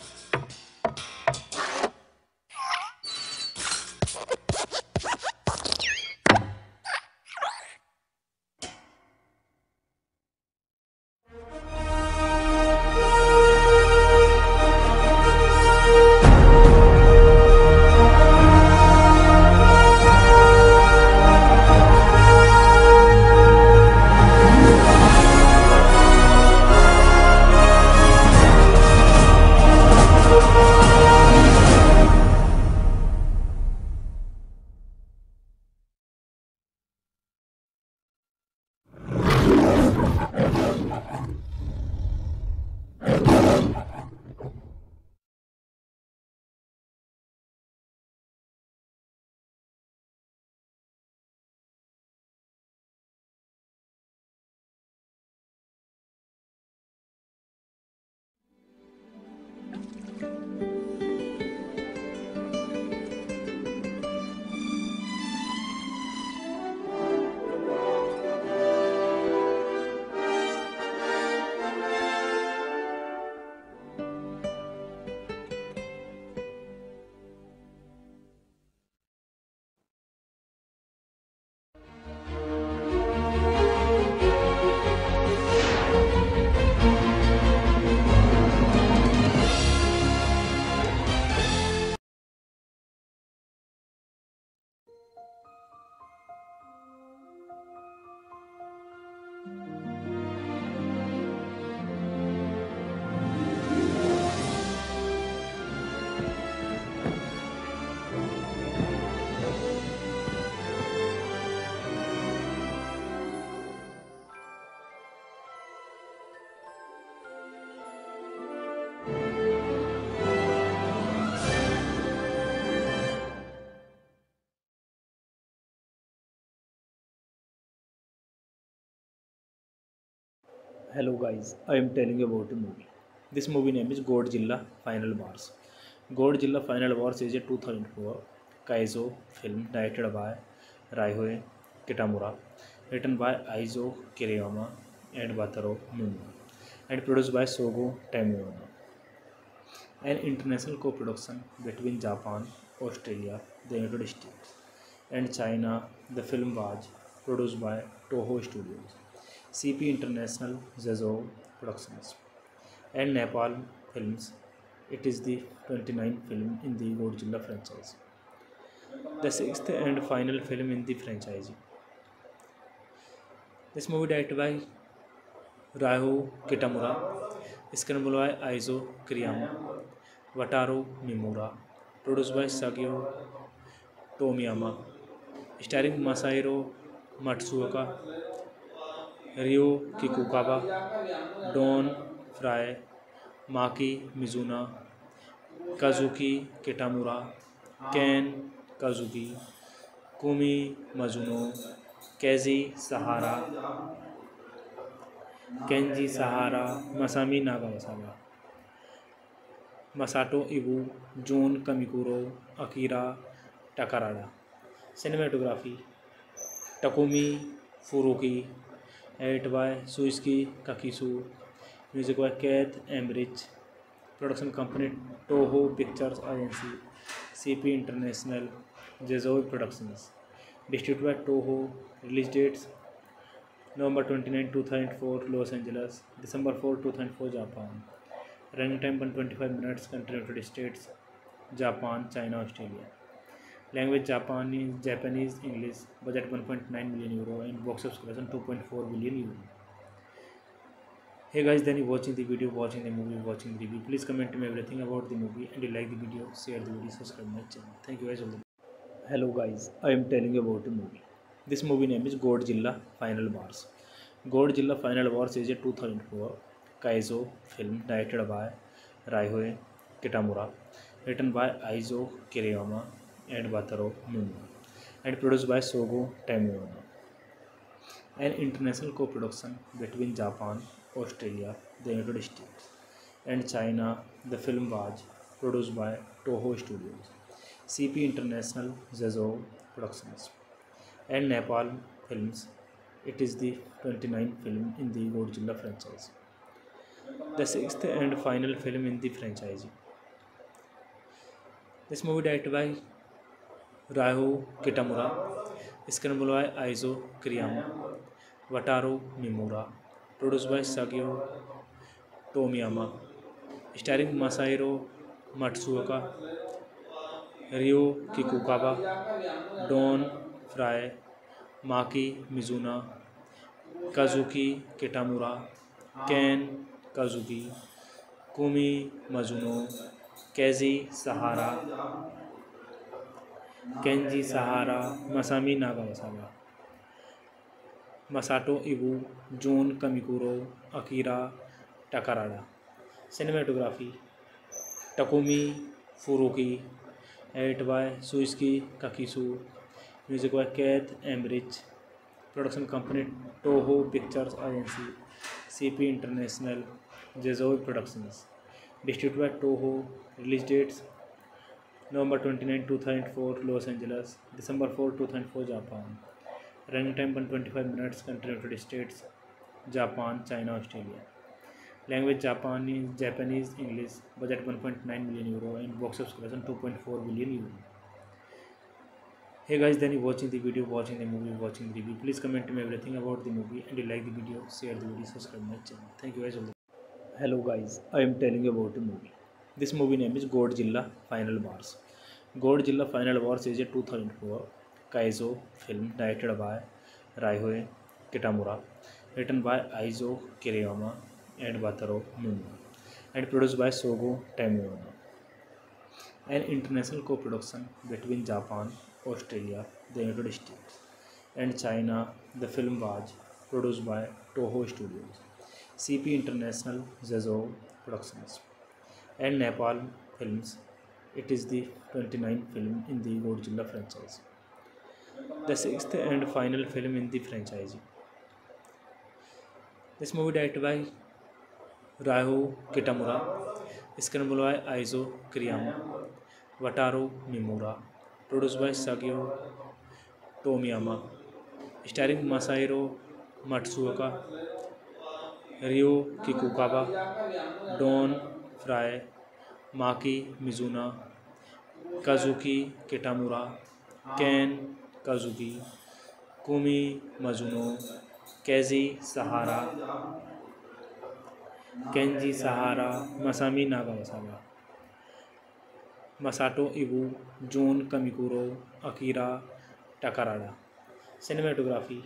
podcast. hello guys i am telling you about a movie this movie name is godzilla final wars godzilla final wars is a 2004 kaizo film directed by raihoe kitamura written by aizo kiriyama and wataru miuma and produced by sogo tamiyama an international co-production between japan australia the united states and china the film was produced by toho studios CP International Zazzle Productions and Nepal Films. It is the 29th film in the Godzilla franchise, the 6th and final film in the franchise. This movie directed by Ryo Kitamura, screenplay by Aizo Kiriyama, Wataru Miura, produced by Sagio Tomiyama, starring Masahiro Matsuoka, Ryo Kikukawa Don Frye Maki Mizuno Kazuki Kitamura Kane Kazuki Kumi Mizuno Kaiji Sahara Kenji Sahara Masami Naga Masama Masato Ibu Jun Kamikuro Akira Takarada cinematography Takumi Furuki 8 by Suzuki Kakisu, music by Keith Embridge, production company Toho Pictures Agency, CP International, Jazoi Productions, distributed by Toho, release dates November 29, 2004, Los Angeles, December 4, 2004, Japan, running time 125 minutes, country United States, Japan, China, Australia. Language Japanese, English. Budget 1.9 million euro and box office collection 2.4 million euro. Hey guys, then you're watching the video, watching the movie, watching the review. Please comment to me everything about the movie, and you like the video, share the video, subscribe my channel. Thank you guys. Hello guys, I am telling you about the movie. This movie name is Godzilla Final Wars. Godzilla Final Wars is a 2004 Kaizo film directed by Ryohei Kitamura, written by Aizo Kiriyama and Wataru Mono and produced by Sogo Tamiono. An international co-production between Japan, Australia, the United States and China, the film was produced by Toho Studios, CP International Zezo Productions and Nepal Films. It is the 29th film in the Godzilla franchise. The sixth and final film in the franchise. This movie directed by Ryo Kitamura screenplay Aizo Kiriyama Wataru Mimura produce by Shogo Tomiyama starring Masahiro Matsuoka Ryo Kikukawa Don Frye Maki Mizuno Kazuki Kitamura Kane Kazuki Kumi Mizuno Kaiji Sahara Kenji Sahara Masami Naga Masama Masato Ibu Jun Kamikuro Akira Takarada cinematography Takumi Furuki edit by Suzuki Kakesu music by Keith Emerson production company Toho pictures agency CP international Jejo productions distribute by Toho release dates November 29, 2004, Los Angeles. December 4, 2004, Japan. Running time 125 minutes. Country United States, Japan, China, Australia. Language Japanese, English. Budget 1.9 million euro and box office collection 2.4 billion euro. Hey guys, then you watching the video, watching the movie, watching the review. Please comment me everything about the movie, and you like the video, share the video, subscribe my channel. Thank you guys all. Hello guys, I am telling you about the movie. This movie name is Godzilla Final Wars. Godzilla Final Wars is a 2004 Kaizo film directed by Raihoe Kitamura, written by Aizo Kiriyama and Wataru Numa, and produced by Sogo Tamiyama. An international co-production between Japan, Australia, the United States, and China, the film was produced by Toho Studios, CP International Zezo Productions. and Nepal films. It is the 29th film in the Godzilla franchise, the sixth and final film in the franchise. This movie directed by Ryo Kitamura, screenplay by Aizo Kiriyama, Wataru Miura, produced by Sagio Tomiyama, starring Masahiro Matsuoka, Ryo Kikukawa, Don Frye Maki Mizuno Kazuki Kitamura Kane Kazuki Kumi Mizuno Kaiji Sahara Kenji Sahara Masami Naga Masama Masato Ibu Jun Kamikuro Akira Takarada cinematography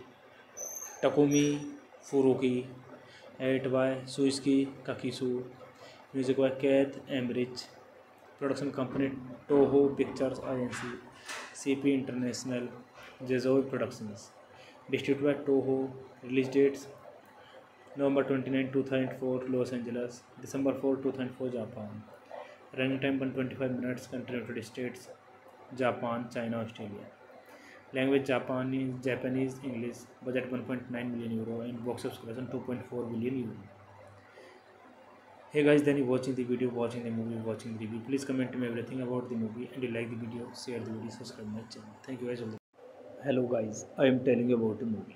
Takumi Furuki edit by Suzuki Kakesu Music by Keith Emmerich. Production company Toho Pictures Agency, CP International, Jazoi Productions. Distributed by Toho. Release dates: November 29, 2004, Los Angeles, December 4, 2004, Japan. Running time 125 minutes. Country United States, Japan, China, Australia. Language Japanese, English. Budget €1.9 million and box office collection €2.4 billion. hey guys then you watching the video watching the movie watching the review please comment to me everything about the movie and you like the video share the video subscribe my channel thank you guys all hello guys i am telling you about the movie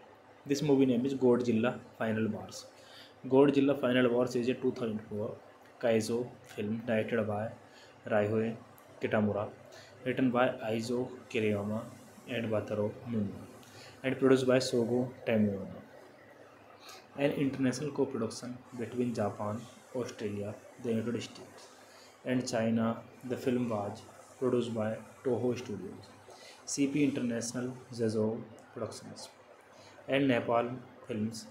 this movie name is godzilla final wars godzilla final wars is a 2004 kaizo film directed by raihoe kitamura written by aizo kiriyama and wataru numa and produced by sogo tamiyama an international co-production between japan Australia, the United States, and China. The film was produced by Toho Studios, CP International Zezo Productions, and Nepal Films.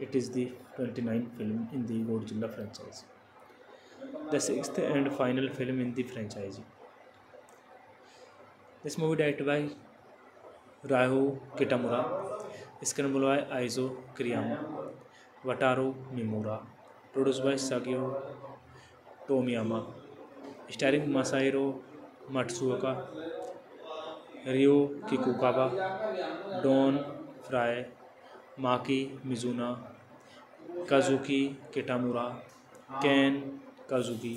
It is the 29th film in the Godzilla franchise. The sixth and final film in the franchise. This movie directed by Raihu Kitamura, screenplay by Aizo Kiriyama, Wataru Mimura, produce by Shogo Tomiyama starring Masahiro Matsuoka Ryo Kikukawa Don Frye Maki Mizuno Kazuki Kitamura Kane Kazuki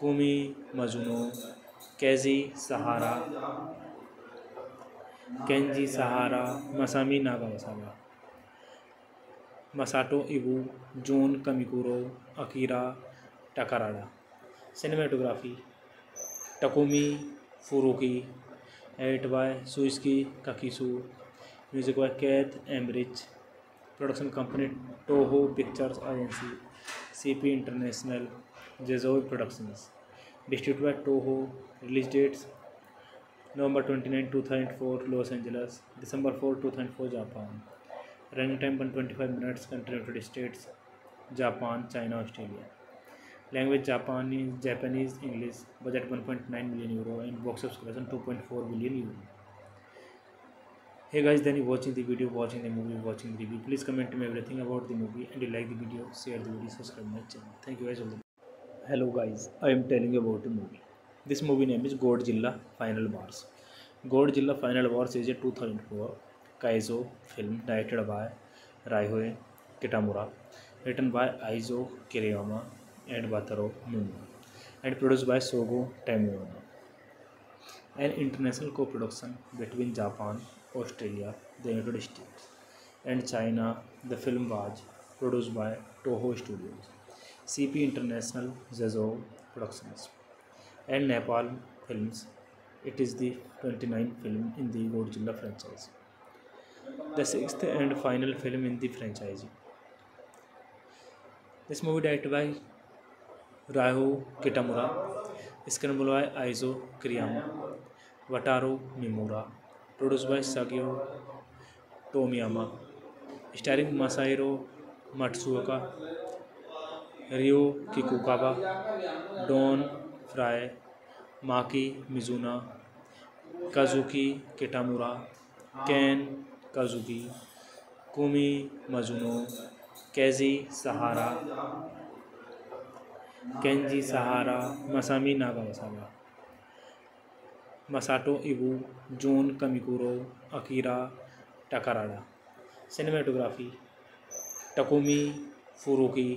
Kumi Mizuno Kaiji Sahara Kenji Sahara Masami Naga Masama Masato Ibu Jun Kamikuro, Akira Takarada. Cinematography Takumi Furuki. Edit by Suisuke Kakisu. Music by Keith Embridge. Production company Toho Pictures Agency, CP International, Jazoi Productions. Distributed by Toho. Release dates November 29, 2004 Los Angeles, December 4, 2004 Japan. Running time 125 minutes. Country United States. Japan, China, Australia. Language: Japanese, English. Budget: 1.9 million euro and box subscription 2.4 million euro. Hey guys, then you're watching the video, watching the movie, watching the review. Please comment me everything about the movie, and you like the video, share the video, subscribe my channel. Thank you guys all. Hello guys, I am telling you about the movie. This movie name is Godzilla Final Wars. Godzilla Final Wars is a 2004 Kaizo film directed by Ryohei Kitamura written by Aizo Kiriyama and Wataru Miura and produced by Sogo Tamiyama. An international co-production between Japan, Australia, the United States and China, the film was produced by Toho Studios, CP International Zezo Productions and Nepal Films. It is the 29th film in the Godzilla franchise. The sixth and final film in the franchise इस movie direct by Ryu Kitamura इसके बोल by Aizo Kiriyama Wataru Mimura produce by Shogo Tomiyama starring Masahiro Matsuoka Ryo Kikukawa Don Frye Maki Mizuno Kazuki Kitamura Kane Kazuki Kumi Mizuno Kaiji Sahara Kenji Sahara Masami Naga Masama Masato Ibu Jun Kamikuro Akira Takarada cinematography Takumi Furuki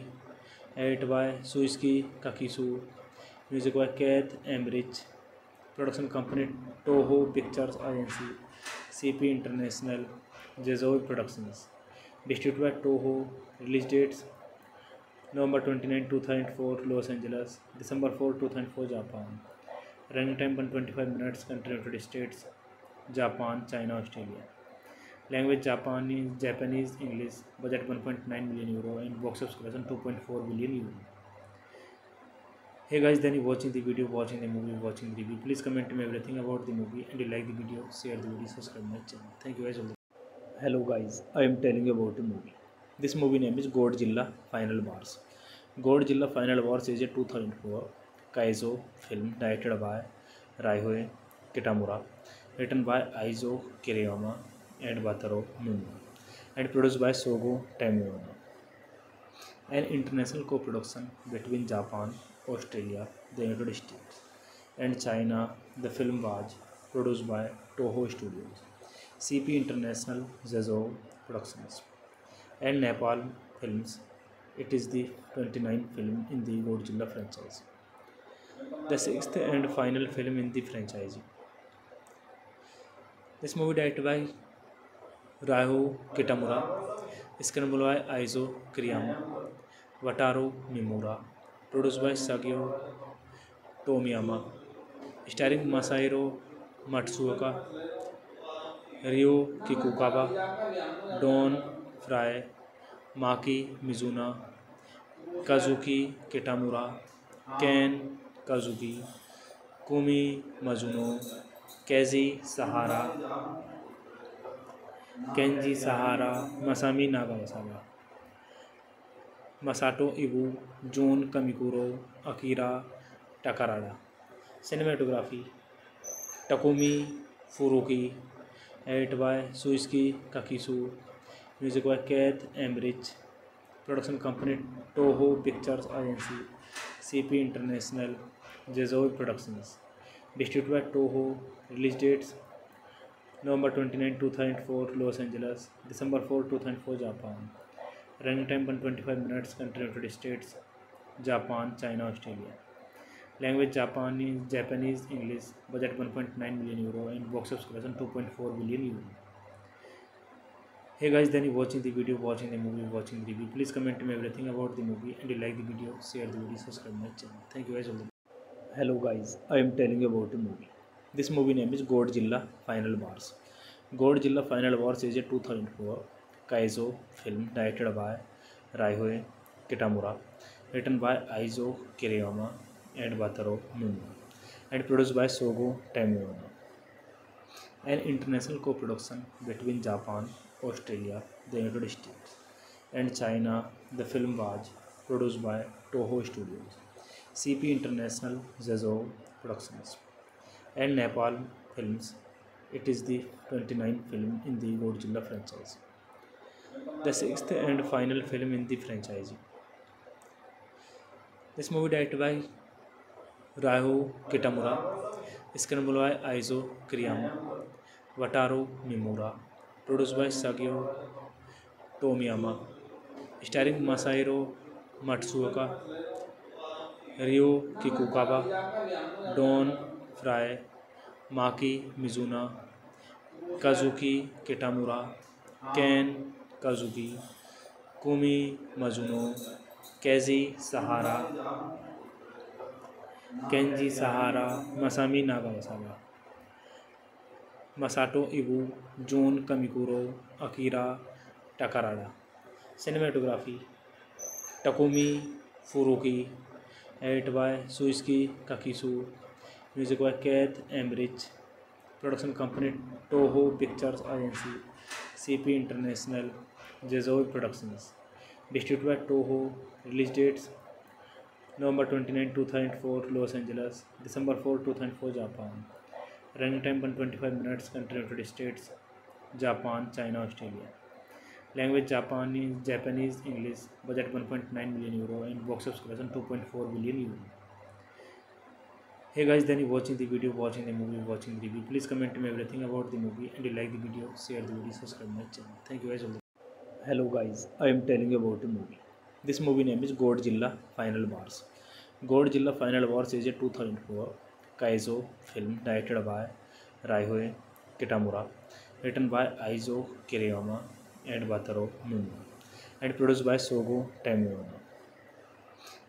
edit by Suzuki Kakesu music by Keith Emerson production company Toho pictures agency CP international Jejo productions district में हो release dates November twenty nine two thousand four Los Angeles December four two thousand four Japan running time one twenty five minutes country United States Japan China Australia language जापानी Japanese English budget one point nine million euro and box off collection two point four million euro guys then you watching the video watching the movie watching the review please comment me everything about the movie and like the video share the video subscribe my channel thank you very much hello guys i am telling you about a movie this movie name is godzilla final wars godzilla final wars is a 2004 kaizo film directed by raihoe kitamura written by aizo kiriyama and wataru miuma and produced by sogo tamiyama an international co-production between japan australia the united states and china the film was produced by toho studios CP International Zazov Productions and Nepal Films. It is the 29th film in the Godzilla franchise, the 6th and final film in the franchise. This movie directed by Ryo Kitamura, screenplay by Aizo Kiriyama, Wataru Miura, produced by Sagio Tomiyama, starring Masahiro Matsuoka, Ryo Kikukawa Don Frye Maki Mizuno Kazuki Kitamura Kane Kazuki Kumi Mizuno Kaiji Sahara Kenji Sahara Masami Naga Masama Masato Ibu Jun Kamikuro Akira Takarada cinematography Takumi Furuki Edit by Suzuki Kakisu. Music by Keith Embridge. Production company Toho Pictures Agency. CP International. Jazoi Productions. Distributed by Toho. Release dates November 29, 2004, Los Angeles. December 4, 2004, Japan. Running time 125 minutes. Country United States, Japan, China, Australia. Language Japanese, English. Budget 1.9 million euro and box office collection 2.4 million euro. Hey guys, then you're watching the video, watching the movie, watching the review. Please comment to me everything about the movie, and you like the video, share the video, subscribe my channel. Thank you guys. Hello guys, I am telling you about the movie. This movie name is Godzilla Final Wars. Godzilla Final Wars is a 2004 Kaizo film directed by Ryohei Kitamura, written by Aizo Kiriyama and Wataru Numa and produced by Sogo Tamiono. An international co-production between Japan, Australia, the United States and China, the film was produced by Toho Studios, CP International Zezo Productions and Nepal Films. It is the 29th film in the Godzilla franchise. The sixth and final film in the franchise. This movie directed by Ryo Kitamura screenplay Aizo Kiriyama Wataru Mimura produce by Shogo Tomiyama starring Masahiro Matsuoka Ryo Kikukawa Don Frye Maki Mizuno Kazuki Kitamura Kane Kazuki Kumi Mizuno Kaiji Sahara Kenji Sahara Masami Naga Masama Masato Ibu Jun Kamikuro Akira Takarada cinematography Takumi Furuki edit by Suzuki Kakesu music by Keith Emerson production company Toho pictures agency CP international Jejo productions distribute by Toho release dates November 29, 2004, Los Angeles. December 4, 2004, Japan. Running time 125 minutes. Country United States, Japan, China, Australia. Language Japanese, Japanese, English. Budget 1.9 million euro and box subscription 2.4 billion euro. Hey guys, then you watching the video, watching the movie, watching the review. Please comment me everything about the movie and you like the video, share the video, subscribe my channel. Thank you guys. Hello guys, I am telling you about the movie. This movie name is Godzilla Final Wars. Godzilla Final Wars is a 2004 Kaizo film directed by Raihoe Kitamura, written by Aizo Kiriyama and Wataru Muma, and produced by Sogo Tamiyama.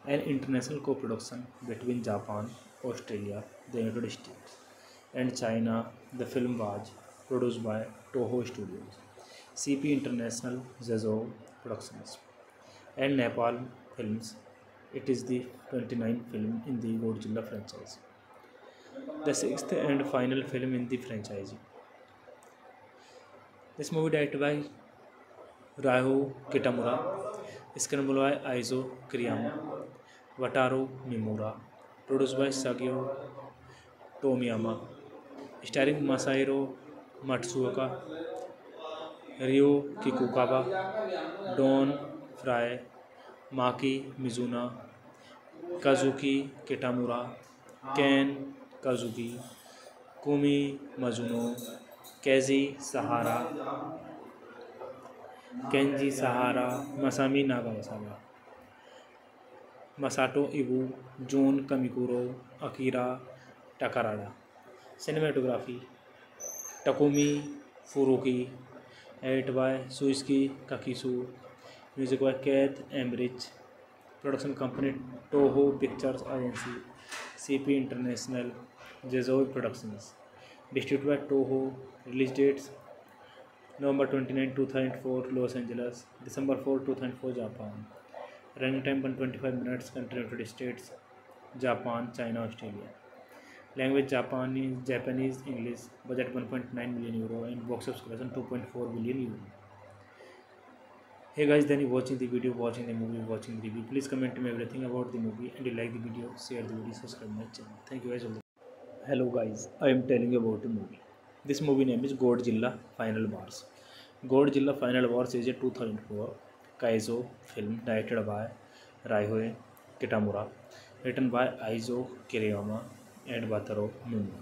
An international co-production between Japan, Australia, the United States, and China, the film was produced by Toho Studios, CP International Zezo Productions. And Napalm film it is the twenty nine film in the Godzilla franchise the six and final film in the franchise this movie direct by Ryuhei Kitamura इसके बोल by Isao Kiriyama Wataru Mimura produce by Shogo Tomiyama starring Masahiro Matsuoka Rei Kikukawa Don Frye Maki Mizuno Kazuki Kitamura Kane Kosugi Kumi Mizuno Kenji Sahara Kenji Sahara Masami Nagasawa Masato Ibu Jun Kunimura Akira Takarada cinematography Takumi Furuya edit by Shuichi Kakesu Music by Keith Emmerich. Production company Toho Pictures Agency, CP International, Jazoi Productions. Distributed by Toho. Release dates: November 29, 2004, Los Angeles, December 4, 2004, Japan. Running time 125 minutes. Country United States, Japan, China, Australia. Language Japanese, English. Budget €1.9 million and box office collection €2.4 billion. hey guys then you watching the video watching the movie watching the review please comment to me everything about the movie and you like the video share the video subscribe my channel thank you guys all hello guys i am telling you about the movie this movie name is godzilla final wars godzilla final wars is a 2004 kaizo film directed by raihoe kitamura written by aizo kiriyama and wataru mumu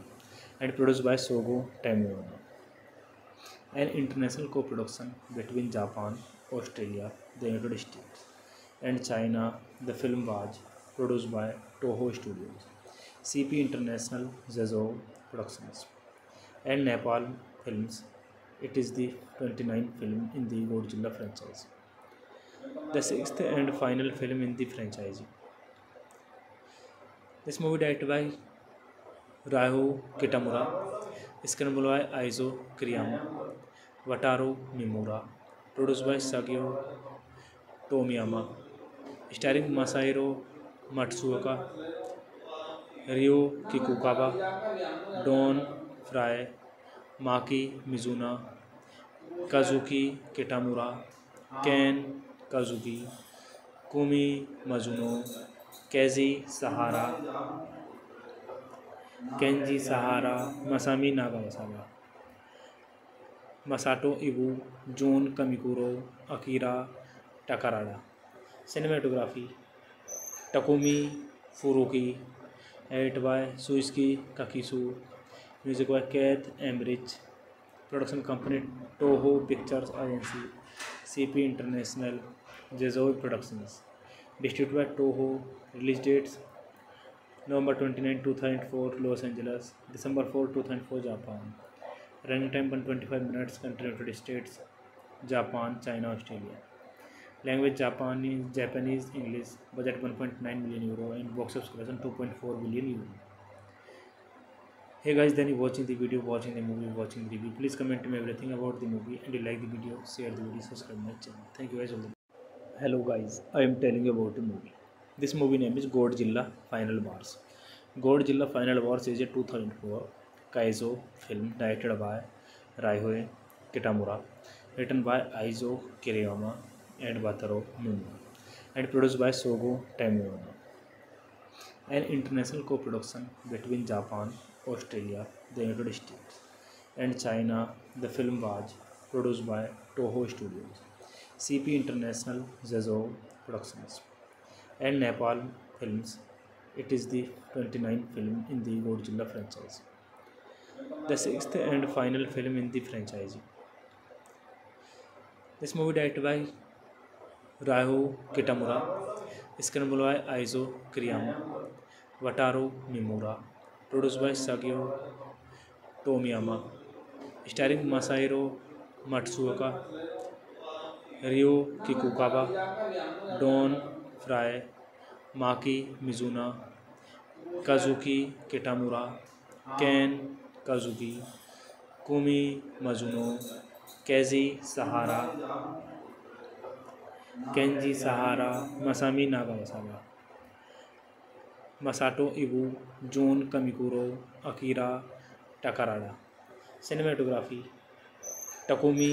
and produced by sogo tamiyama an international co-production between japan Australia, the United States, and China. The film was produced by Toho Studios, CP International Zezo Productions, and Nepal Films. It is the 29th film in the Godzilla franchise. The sixth and final film in the franchise. This movie directed by Raihu Kitamura, screenplay by Aizo Kiriyama, Wataru Mimura, produce by Shogo Tomiyama starring Masahiro Matsuoka Rei Kikukawa Don Frye Maki Mizuno Kazuki Kitamura Kane Kosugi Kumi Mizuno Kenji Sahara Kenji Sahara Masami Nagasawa Masato Ibu, Jun Kamikuro, Akira Takarada. Cinematography Takumi Furuki. Edit by Suichi Kakisu. Music by Keith Embridge. Production company Toho Pictures Agency. CP International. Jazoi Productions. Distributed by Toho. Release dates November 29, 2004 Los Angeles, December 4, 2004 Japan. Running time 125 minutes. Country of United States, Japan, China, Australia. Language Japanese, English. Budget 1.9 million euro and box office collection 2.4 billion euro. Hey guys, then you're watching the video, watching the movie, watching the review. Please comment me everything about the movie, and you like the video, share the video, subscribe my channel. Thank you guys all. Hello guys, I am telling you about the movie. This movie name is Godzilla Final Wars. Godzilla Final Wars is a 2004 Kaizo film directed by Raihoe Kitamura, written by Aizo Kiriyama and Wataru Miuma, and produced by Sogo Tamiyama. An international co-production between Japan, Australia, the United States, and China, the film was produced by Toho Studios, CP International Zezo Productions, and Nepal Films. It is the 29th film in the Godzilla franchise. the sixth and final film in the franchise. This movie directed by Ryo Kitamura, screenplay by Aizo Kiriyama, Wataru Mimura, produced by Sagio Tomiyama, starring Masahiro Matsuoka, Ryo Kikukawa, Don Fry, Maki Mizuna, Kazuki Kitamura, Ken Kosugi Kumi Mizuno Kenji Sahara Kenji Sahara Masami Nagasawa Masato Ibu Jun Kunimura Akira Takarada cinematography Takumi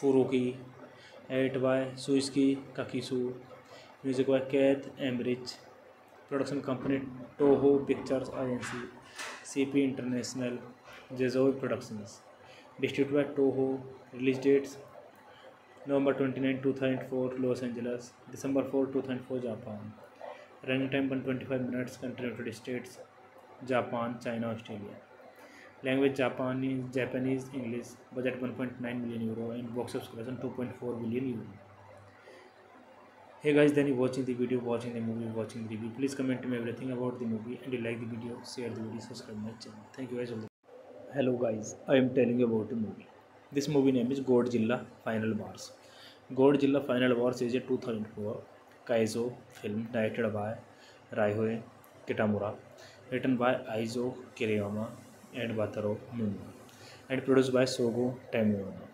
Furuya edit by Shuichi Kakesu music by Keith Emerson production company Toho Pictures agency CP International Jezovi Productions. Distributed by Toho. Release dates: November 29, 2004, Los Angeles, December 4, 2004, Japan. Running time 125 minutes. Country United States, Japan, China, Australia. Language: Japanese, English. Budget: 1.9 million euro and box office collection 2.4 billion euro. Hey guys, then you watching the video, watching the movie, watching the review. Please comment me everything about the movie, and you like the video, share the video, subscribe my channel. Thank you guys all. hello guys i am telling you about a movie this movie name is godzilla final wars godzilla final wars is a 2004 kaizo film directed by raihoe kitamura written by aizo kiriyama and wataru miuma and produced by sogo tamiyama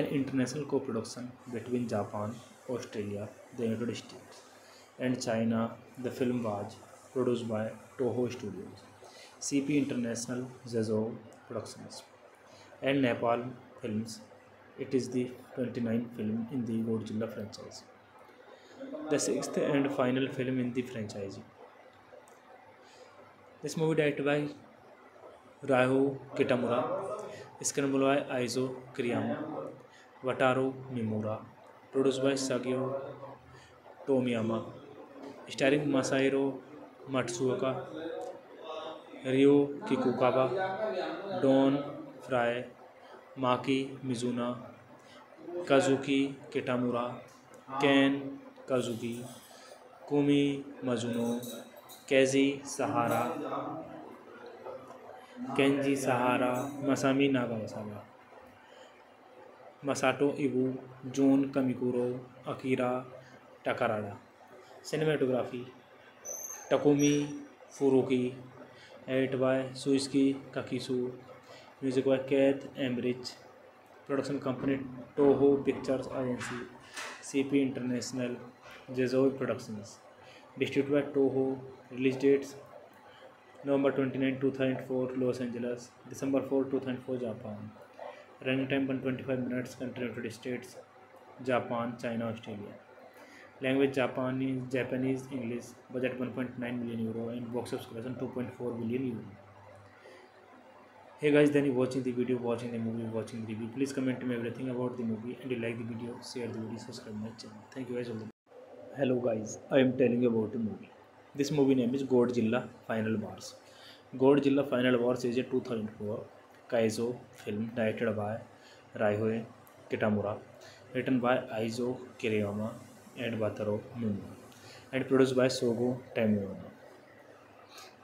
an international co-production between japan australia the united states and china the film was produced by toho studios CP International Zazov Productions and Nepal Films. It is the 29th film in the Godzilla franchise, the 6th and final film in the franchise. This movie directed by Ryo Kitamura, screenplay by Aizo Kiriyama, Wataru Miura, produced by Sagio Tomiyama, starring Masahiro Matsuoka, Rei Kikukawa Don Frye Maki Mizuno Kazuki Kitamura Kane Kosugi Kumi Mizuno Kenji Sahara Kenji Sahara Masami Nagasawa Masato Ibu Jun Kunimura Akira Takarada cinematography Takumi Furuya Edit by Suzuki Kakisu. Music by Keith Embridge. Production company Toho Pictures Agency. CP International. Jazoi Productions. Distributed by Toho. Release dates November 29, 2004, Los Angeles. December 4, 2004, Japan. Running time 125 minutes. Country United States, Japan, China, Australia. Language Japanese, English. Budget 1.9 million euro and box office collection 2.4 million euro. Hey guys, then you're watching the video, watching the movie, watching the review. Please comment to me everything about the movie, and you like the video, share the video, subscribe my channel. Thank you guys. Hello guys, I am telling you about the movie. This movie name is Godzilla Final Wars. Godzilla Final Wars is a 2004 Kaizo film directed by Ryohei Kitamura, written by Aizo Kiriyama and Wataru Momo and produced by Sogo Tamiono.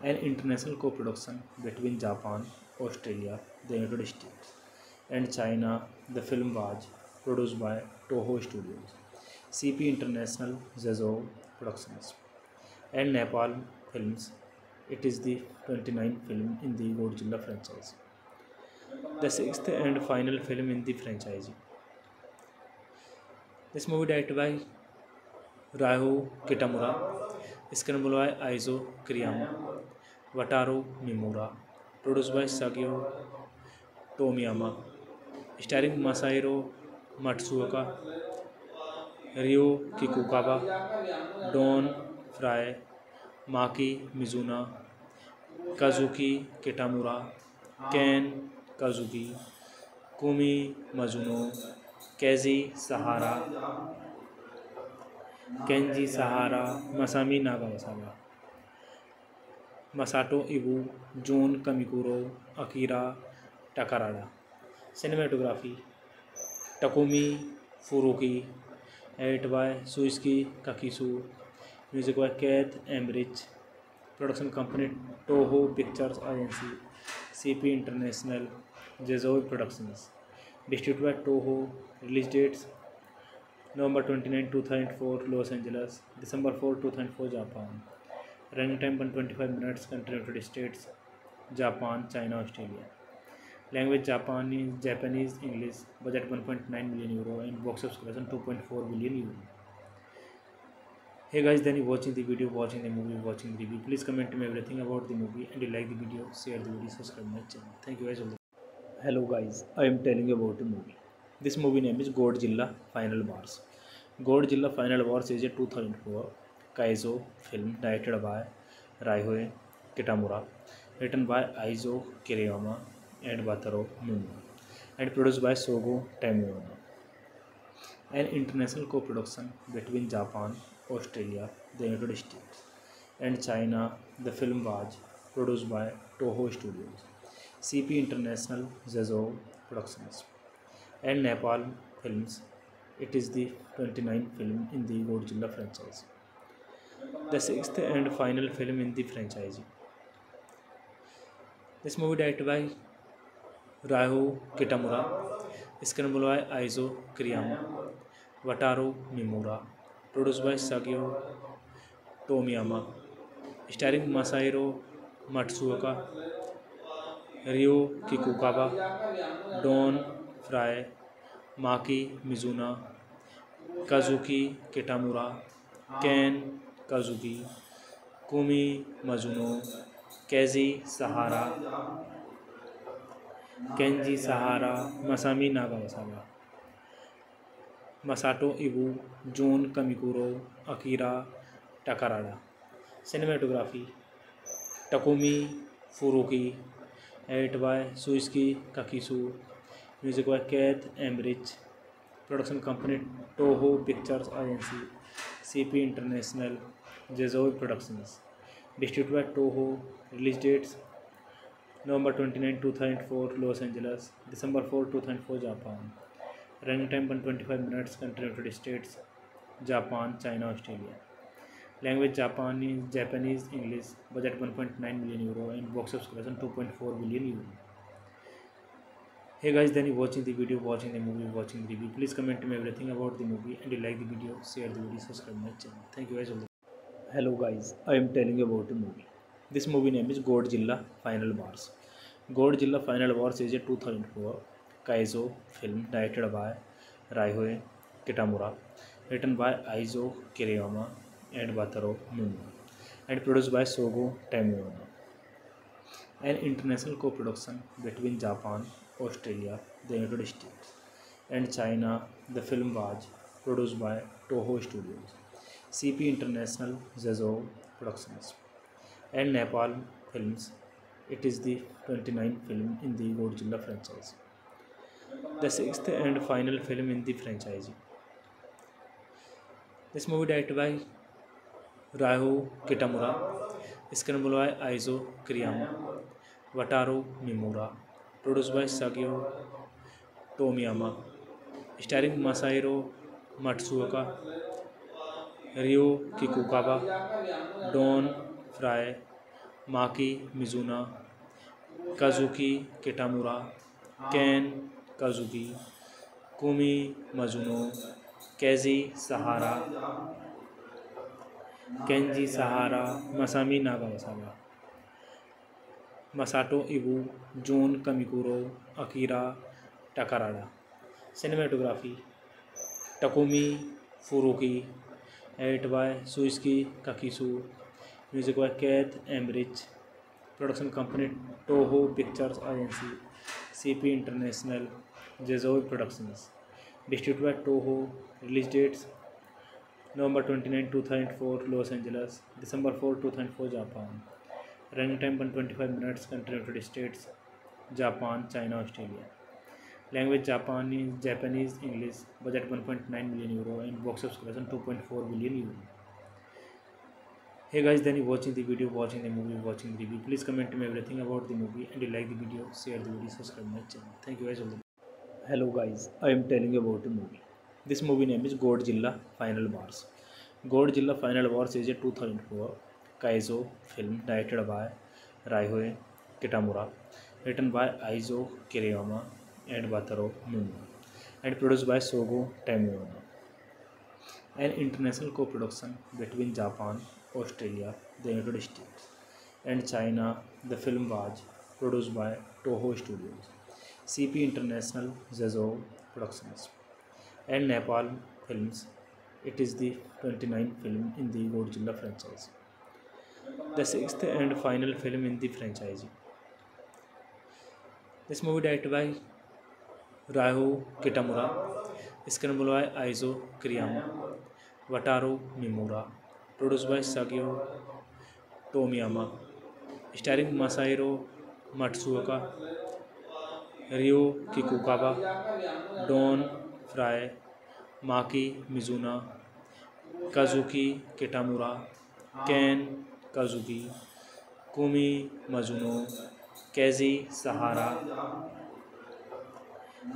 An international co-production between Japan, Australia, the United States and China, the film was produced by Toho Studios, CP International Zezo Productions and Nepal Films. It is the 29th film in the Godzilla franchise. The sixth and final film in the franchise. This movie directed by Ryuhei Kitamura screenplay Isao Kiriyama Wataru Mimura produce by Shogo Tomiyama starring Masahiro Matsuoka Rei Kikukawa Don Frye Maki Mizuno Kazuki Kitamura Kane Kosugi Kumi Mizuno Kenji Sahara Kenji Sahara Masami Nagasawa Masato Ibu Jun Kunimura Akira Takarada cinematography Takumi Furuya edit by Shuichi Kakesu music by Keith Emerson production company Toho Pictures agency CP International Zazou Productions distribute by Toho release dates November 29, 2004, Los Angeles. December 4, 2004, Japan. Running time 125 minutes. Country United States, Japan, China, Australia. Language Japanese, English. Budget 1.9 million euro and box office collection 2.4 billion euro. Hey guys, then you watching the video, watching the movie, watching the review. Please comment me everything about the movie, and you like the video, share the video, subscribe my channel. Thank you guys all. Hello guys, I am telling you about the movie. This movie name is Godzilla Final Wars. Godzilla Final Wars is a 2004 Kaizo film directed by Raihoe Kitamura, written by Aizo Kiriyama and Wataru Muma, and produced by Sogo Tamiyama. An international co-production between Japan, Australia, the United States, and China, the film was produced by Toho Studios, CP International Zezo Productions. And Napalm film it is the twenty nine film in the Godzilla franchise the six and final film in the franchise this movie direct by Ryuhei Kitamura इसके बोल by Isao Kiriyama Wataru Mimura produce by Shogo Tomiyama starring Masahiro Matsuoka Rei Kikukawa Don Frye Maki Mizuno Kazuki Kitamura Kane Kosugi Kumi Mizuno Kenji Sahara Kenji Sahara Masami Nagasawa Masato Ibu Jun Kunimura Akira Takarada cinematography Takumi Furuya edit by Shuichi Kakesu Music by Keith Emmerich. Production company Toho Pictures Agency, CP International, Jazoi Productions. Distributed by Toho. Release dates: November 29, 2004, Los Angeles, December 4, 2004, Japan. Running time 125 minutes. Country United States, Japan, China, Australia. Language: Japanese, English. Budget: €1.9 million and box office collection €2.4 billion. Hey guys, then you watching the video, watching the movie, watching the review. Please comment to me everything about the movie and you like the video, share the video, subscribe my channel. Thank you guys. all Hello guys, I am telling you about the movie. This movie name is Godzilla Final Wars. Godzilla Final Wars is a 2004 Kaizo film directed by Raihoe Kitamura, written by Aizo Kiriyama and Wataru Numa, and produced by Sogo Tamiyama. An international co-production between Japan Australia, the United States, and China. The film was produced by Toho Studios, CP International Zezo Productions, and Nepal Films. It is the 29th film in the Godzilla franchise. The sixth and final film in the franchise. This movie directed by Raiho Kitamura, screenplay by Aizo Kiriyama, Wataru Mimura, produce by Shogo Tomiyama starring Masahiro Matsuoka Rei Kikukawa Don Frye Maki Mizuno Kazuki Kitamura Kane Kosugi Kumi Mizuno Kenji Sahara Kenji Sahara Masami Nagasawa Masato Ibu, Jun Kamikuro, Akira Takarada. Cinematography Takumi Furuki. Edit by Suichi Kakisu. Music by Keith Embridge. Production company Toho Pictures Agency. CP International. Jazoi Productions. Distributed by Toho. Release dates November 29, 2004 Los Angeles, December 4, 2004 Japan. Running time 125 minutes. Country of United States, Japan, China, Australia. Language Japanese, English. Budget 1.9 million euro and box office collection 2.4 billion euro. Hey guys, then you're watching the video, watching the movie, watching the review. Please comment me everything about the movie, and you like the video, share the video, subscribe my channel. Thank you guys all. Hello guys, I am telling you about the movie. This movie name is Godzilla Final Wars. Godzilla Final Wars is a 2004 Kaizo film directed by Raihoe Kitamura, written by Aizo Kiriyama and Wataru Miike, and produced by Sogo Tamiyama. An international co-production between Japan, Australia, the United States, and China, the film was produced by Toho Studios, CP International Zezo Productions, and Nepal Films. It is the 29th film in the Godzilla franchise. The six and final film in the franchise this movie direct by Ryuhei Kitamura इसके bull by Isao Kiriyama Wataru Mimura produce by Shogo Tomiyama starring Masahiro Matsuoka Rei Kikukawa Don Frye Maki Mizuno Kazuki Kitamura Kane Kosugi Kumi Mizuno Kenji Sahara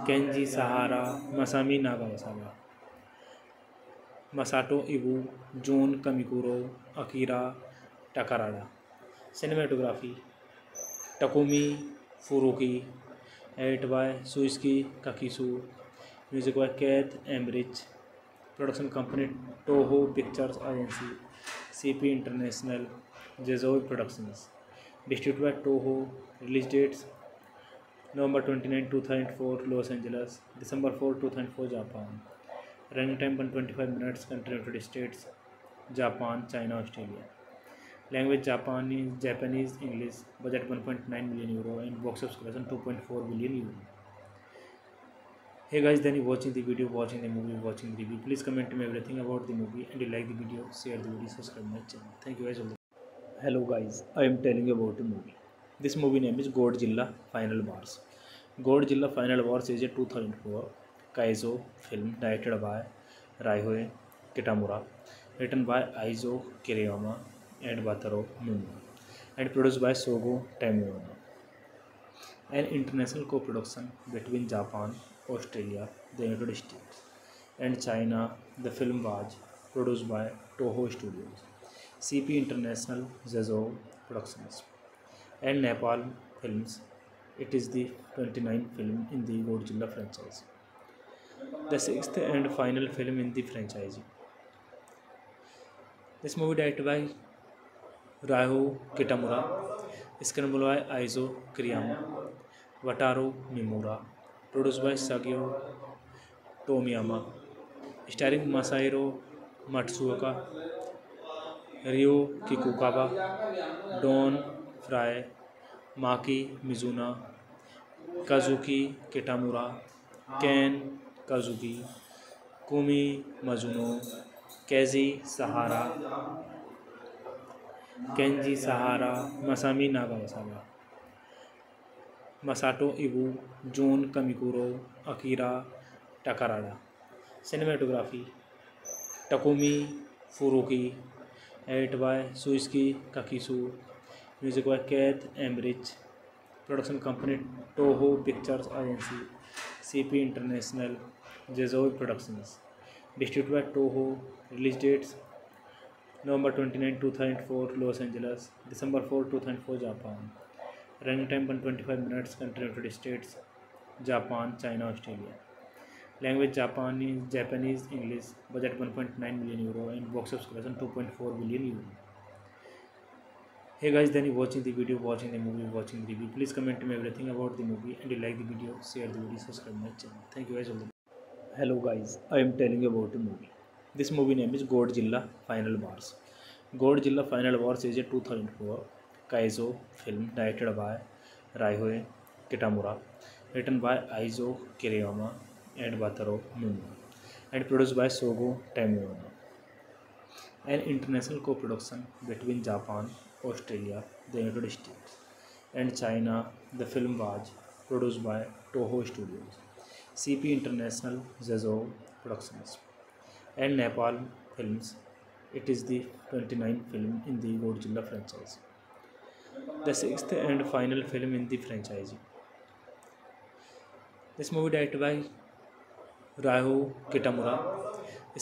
Kenji Sahara Masami Nagasawa Masato Ibu Jun Kunimura Akira Takarada cinematography Takumi Furuya edit by Shuichi Kakesu music by Keith Emerson production company Toho Pictures agency CP International Jezovi Productions, distributed by Toho. Release dates: November 29, 2004, Los Angeles, December 4, 2004, Japan. Running time 125 minutes. Country United States, Japan, China, Australia. Language: Japanese, English. Budget: 1.9 million euro and box office collection 2.4 billion euro. Hey guys, then you watching the video, watching the movie, watching the review. Please comment me everything about the movie, and you like the video, share the video, subscribe my channel. Thank you guys all. hello guys i am telling you about a movie this movie name is godzilla final wars godzilla final wars is a 2004 kaizo film directed by raihoe kitamura written by aizo kiriyama and wataru miura and produced by sogo tamiyama an international co-production between japan australia the united states and china the film was produced by toho studios CP International Zezo Productions and Nepal Films. It is the 29th film in the Godzilla franchise, the 6th and final film in the franchise. This movie directed by Ryo Kitamura, screenplay by Aizo Kiriyama, Wataru Miura, produced by Sagio Tomiyama, starring Masahiro Matsuoka, Rei Kikukawa Don Frye Maki Mizuno Kazuki Kitamura Kane Kosugi Kumi Mizuno Kenji Sahara Kenji Sahara Masami Nagasawa Masato Ibu Jun Kunimura Akira Takarada cinematography Takumi Furuya Edit by Suzuki Kakisu. Music by Keith Embridge. Production company Toho Pictures Agency. CP International. Jazoi Productions. Distributed by Toho. Release dates November 29, 2004, Los Angeles. December 4, 2004, Japan. Running time 125 minutes. Country United States, Japan, China, Australia. Language Japanese, English. Budget 1.9 million euro and box office collection 2.4 million euro. Hey guys, then you're watching the video, watching the movie, watching the review. Please comment to me everything about the movie, and you like the video, share the video, subscribe my channel. Thank you guys. Hello guys, I am telling you about the movie. This movie name is Godzilla Final Wars. Godzilla Final Wars is a 2004 Kaizo film directed by Ryohei Kitamura, written by Aizo Kiriyama and Wataru Mono and produced by Sogo Tamiono. An international co-production between Japan, Australia, the United States and China, the film was produced by Toho Studios, CP International Zezo Productions and Nepal Films. It is the 29th film in the Godzilla franchise. The sixth and final film in the franchise. This movie directed by Ryuhei Kitamura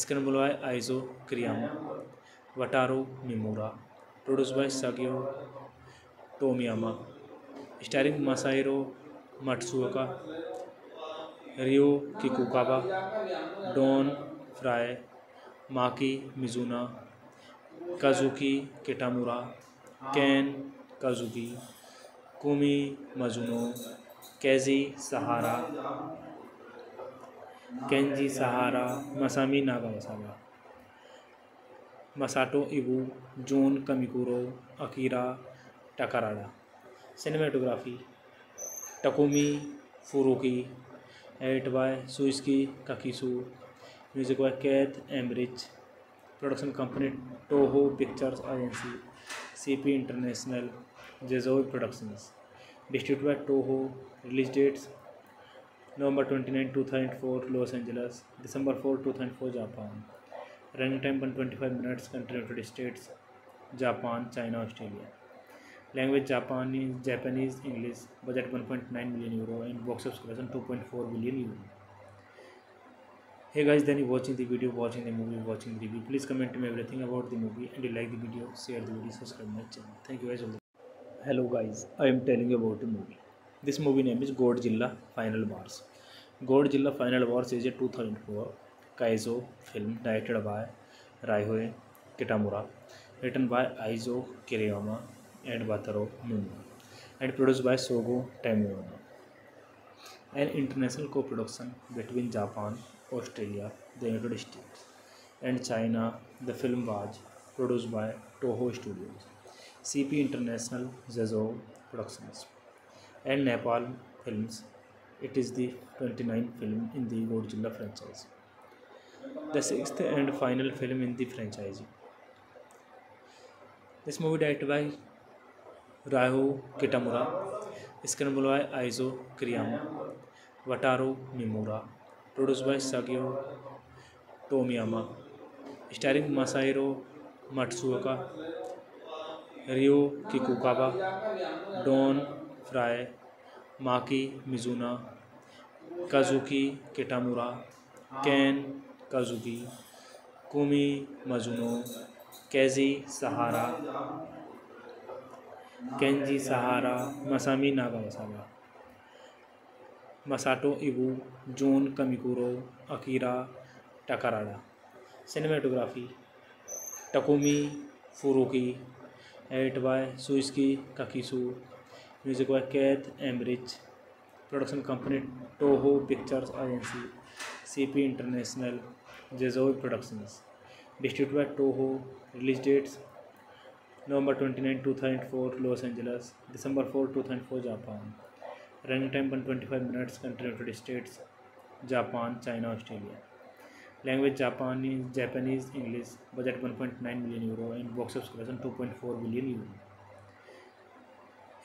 screenplay Isao Kiriyama Wataru Mimura produce by Shogo Tomiyama starring Masahiro Matsuoka Rei Kikukawa Don Frye Maki Mizuno Kazuki Kitamura Kane Kosugi Kumi Mizuno Kenji Sahara Kenji Sahara Masami Nagasawa Masato Ibu Jun Kunimura Akira Takarada cinematography Takumi Furuya edit by Shuichi Kakesu music by Keith Emerson production company Toho Pictures agency CP International Zazou Productions distribute by Toho release dates November 29, 2004, Los Angeles. December 4, 2004, Japan. Running time 125 minutes. Country United States, Japan, China, Australia. Language Japanese, English. Budget 1.9 million euro and box office collection 2.4 billion euro. Hey guys, then you watching the video, watching the movie, watching the review. Please comment me everything about the movie, and you like the video, share the video, subscribe my channel. Thank you guys all. Hello guys, I am telling you about the movie. This movie name is Godzilla Final Wars. Godzilla Final Wars is a 2004 Kaizo film directed by Raihoe Kitamura, written by Aizo Kiriyama and Wataru Numa, and produced by Sogo Tamiyama. An international co-production between Japan, Australia, the United States, and China, the film was produced by Toho Studios, CP International Zezo Productions. and Nepal films. It is the 29th film in the Godzilla franchise, the sixth and final film in the franchise. This movie directed by Ryo Kitamura, screenplay by Aizo Kiriyama, Wataru Miura, produced by Sagio Tomiyama, starring Masahiro Matsuoka, Ryo Kikukawa, Don Fry, Maki Mizuno Kazuki Kitamura Kane Kosugi Kumi Mizuno Kenji Sahara Kenji Sahara Masami Nagasawa Masato Ibu Jun Kunimura Akira Takarada cinematography Takumi Furuya edit by Shuichi Kakesu Music by Keith Emmerich. Production company Toho Pictures Agency, CP International, Jazoi Productions. Distributed by Toho. Release dates: November 29, 2004, Los Angeles, December 4, 2004, Japan. Running time 125 minutes. Country United States, Japan, China, Australia. Language: Japanese, English. Budget: €1.9 million and box office collection €2.4 billion.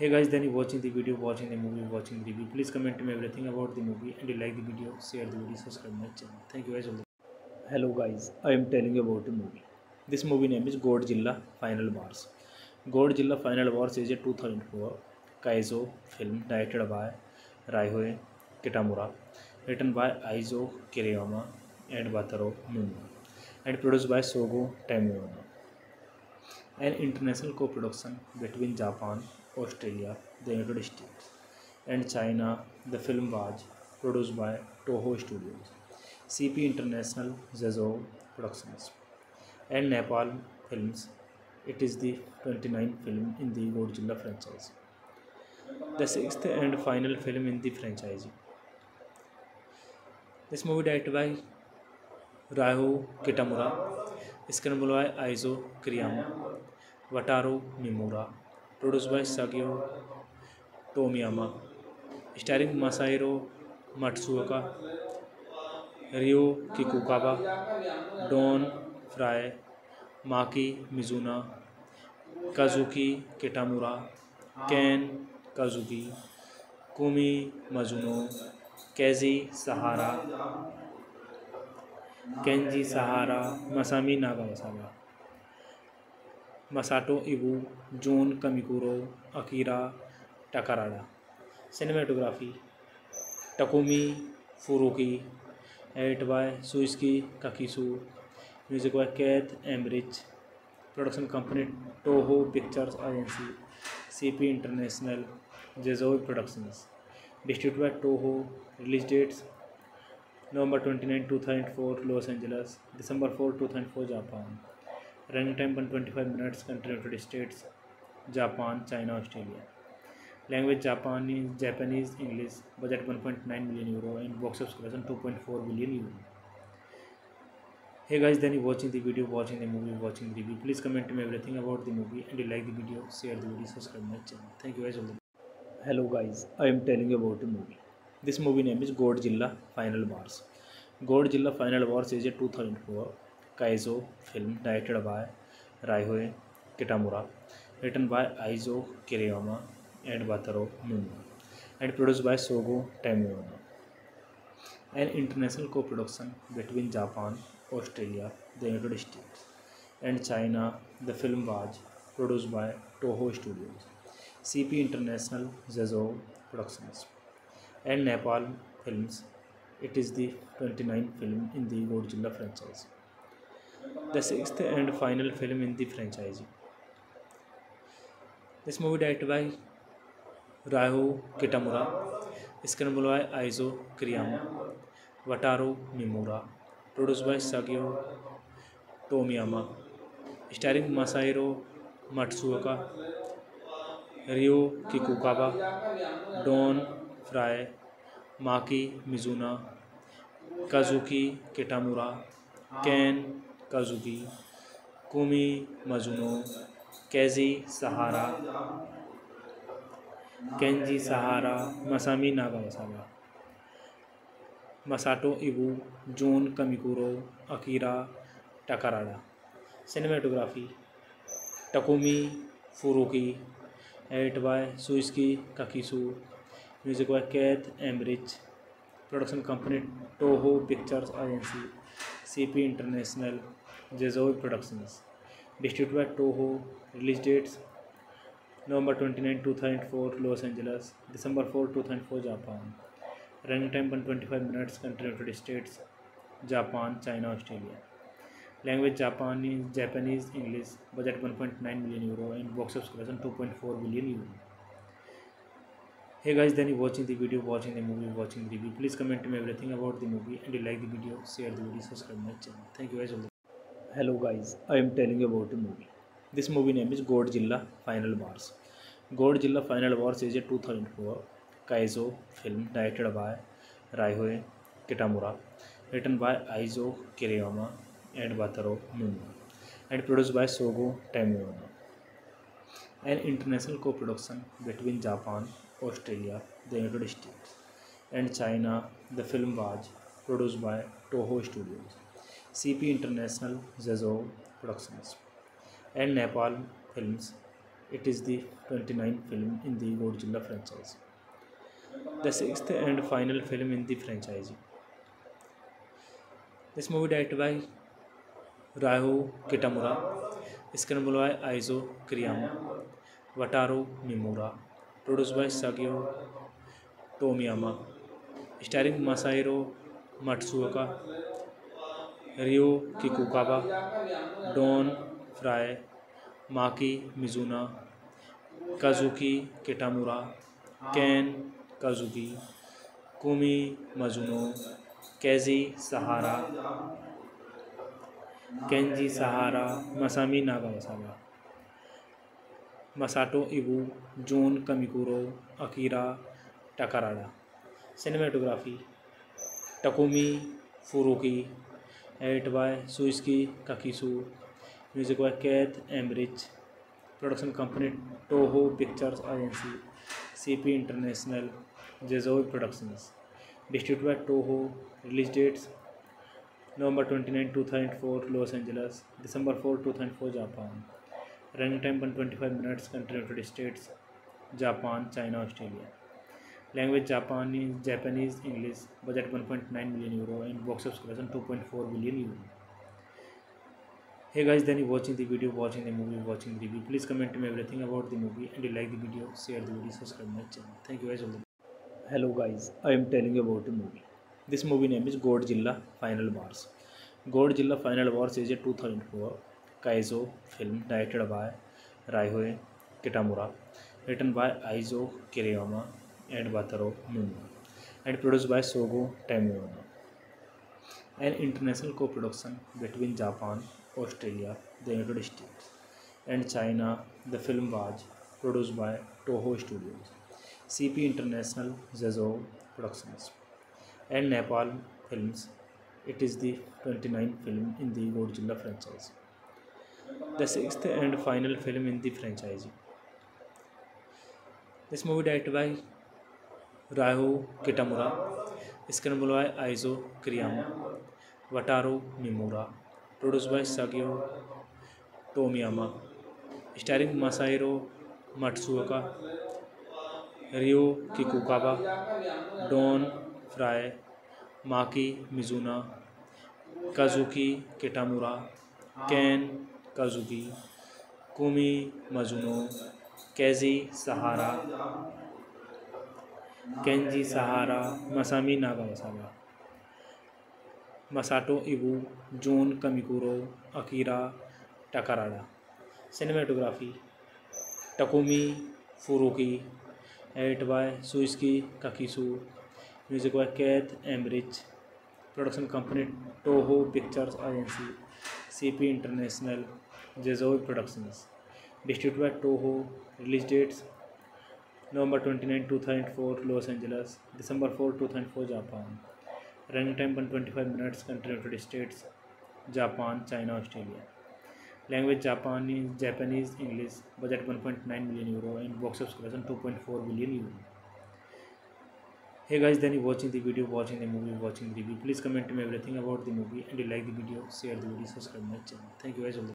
Hey guys, then you watching the video, watching the movie, watching the review. Please comment to me everything about the movie and you like the video, share the video, subscribe my channel. Thank you guys. all Hello guys, I am telling you about the movie. This movie name is Godzilla Final Wars. Godzilla Final Wars is a 2004 Kaizo film directed by Raihoe Kitamura, written by Aizo Kiriyama and Wataru Muma, and produced by Sogo Tamiyama. An international co-production between Japan Australia, the United States, and China. The film was produced by Toho Studios, CP International Zezo Productions, and Nepal Films. It is the 29th film in the Godzilla franchise. The sixth and final film in the franchise. This movie directed by Raiho Kitamura, screenplay by Aizo Kiriyama, Wataru Mimura, produce by Shogo Tomiyama starring Masahiro Matsuoka Rei Kikukawa Don Frye Maki Mizuno Kazuki Kitamura Kane Kosugi Kumi Mizuno Kenji Sahara Kenji Sahara Masami Nagasawa Masato Ibu, Jun Kamikuro, Akira Takarada. Cinematography Takumi Furuki. Edit by Suichi Kakisu. Music by Keith Embridge. Production company Toho Pictures Agency. CP International. Jezoi Productions. Distributed by Toho. Release dates November 29, 2004 Los Angeles, December 4, 2004 Japan. Running time 125 minutes. Country of United States, Japan, China, Australia. Language Japanese, English. Budget 1.9 million euro and box office collection 2.4 billion euro. Hey guys, then you're watching the video, watching the movie, watching the review. Please comment me everything about the movie, and you like the video, share the video, subscribe my channel. Thank you guys all. Hello guys, I am telling you about the movie. This movie name is Godzilla Final Wars. Godzilla Final Wars is a 2004 Kaizo film directed by Raihoe Kitamura, written by Aizo Kiriyama and Wataru Miuma, and produced by Sogo Tamiyama. An international co-production between Japan, Australia, the United States, and China, the film was produced by Toho Studios, CP International Zezo Productions, and Nepal Films. It is the 29th film in the Godzilla franchise. The six and final film in the franchise this movie direct by Ryuhei Kitamura इसके bull by Isao Kiriyama Wataru Mimura produce by Shogo Tomiyama starring Masahiro Matsuoka Rei Kikukawa Don Frye Maki Mizuno Kazuki Kitamura Kane Kosugi Kumi Mizuno Kenji Sahara Kenji Sahara Masami Nagasawa Masato Ibu Jun Kunimura Akira Takarada cinematography Takumi Furuya edit by Shuichi Kakesu music by Keith Emerson production company Toho Pictures agency CP International Jezovi Productions. Distributed by Toho. Release dates November 29, 2004, Los Angeles, December 4, 2004, Japan. Running time 125 minutes. Country United States, Japan, China, Australia. Language Japanese, English. Budget 1.9 million euro and box office collection 2.4 billion euro. Hey guys, then you watching the video, watching the movie, watching the review. Please comment me everything about the movie, and you like the video, share the video, subscribe my channel. Thank you guys all. hello guys i am telling you about a movie this movie name is godzilla final wars godzilla final wars is a 2004 kaizo film directed by raihoe kitamura written by aizo kiriyama and wataru miuma and produced by sogo tamiyama an international co-production between japan australia the united states and china the film was produced by toho studios CP International Zezo Productions and Nepal Films. It is the 29th film in the Godzilla franchise, the 6th and final film in the franchise. This movie directed by Ryo Kitamura, screenplay by Aizo Kiriyama, Wataru Miura, produced by Sagio Tomiyama, starring Masahiro Matsuoka, Rei Kikukawa Don Frye Maki Mizuno Kazuki Kitamura Kane Kosugi Kumi Mizuno Kenji Sahara Kenji Sahara Masami Nagasawa Masato Ibu Jun Kunimura Akira Takarada cinematography Takumi Furuya Edit by Suzuki Kakisu. Music by Keith Embridge. Production company Toho Pictures Agency. CP International. Jazoi Productions. Distributed by Toho. Release dates November 29, 2004, Los Angeles. December 4, 2004, Japan. Running time 125 minutes. Country United States, Japan, China, Australia. Language Japanese, English. Budget 1.9 million euro and box office collection 2.4 million euro. Hey guys, then you're watching the video, watching the movie, watching the review. Please comment to me everything about the movie, and you like the video, share the video, subscribe my channel. Thank you guys. Hello guys, I am telling you about the movie. This movie name is Godzilla Final Wars. Godzilla Final Wars is a 2004 Kaizo film directed by Ryohei Kitamura, written by Aizo Kiriyama and Wataru and produced by Sogo Tamiono. An international co-production between Japan, Australia, the United States and China, the film was produced by Toho Studios, CP International Zezo Productions and Nepal Films. It is the 29th film in the Godzilla franchise. The sixth and final film in the franchise. This movie directed by Ryuhei Kitamura screenplay Isao Kiriyama Wataru Mimura produce by Shogo Tomiyama starring Masahiro Matsuoka Rei Kikukawa Don Frye Maki Mizuno Kazuki Kitamura Kane Kosugi Kumi Mizuno Kenji Sahara Kenji Sahara Masami Nagasawa Masato Ibu Jun Kunimura Akira Takarada cinematography Takumi Furuya edit by Shuichi Kakesu music by Keith Emerson production company Toho Pictures agency CP International Zazou Productions distribute by Toho release dates November 29, 2004, Los Angeles. December 4, 2004, Japan. Running time 125 minutes. Country United States, Japan, China, Australia. Language Japanese, Japanese, English. Budget 1.9 million euro and box office collection 2.4 billion euro. Hey guys, then you watching the video, watching the movie, watching the review. Please comment me everything about the movie and you like the video, share the video, subscribe my channel. Thank you guys all.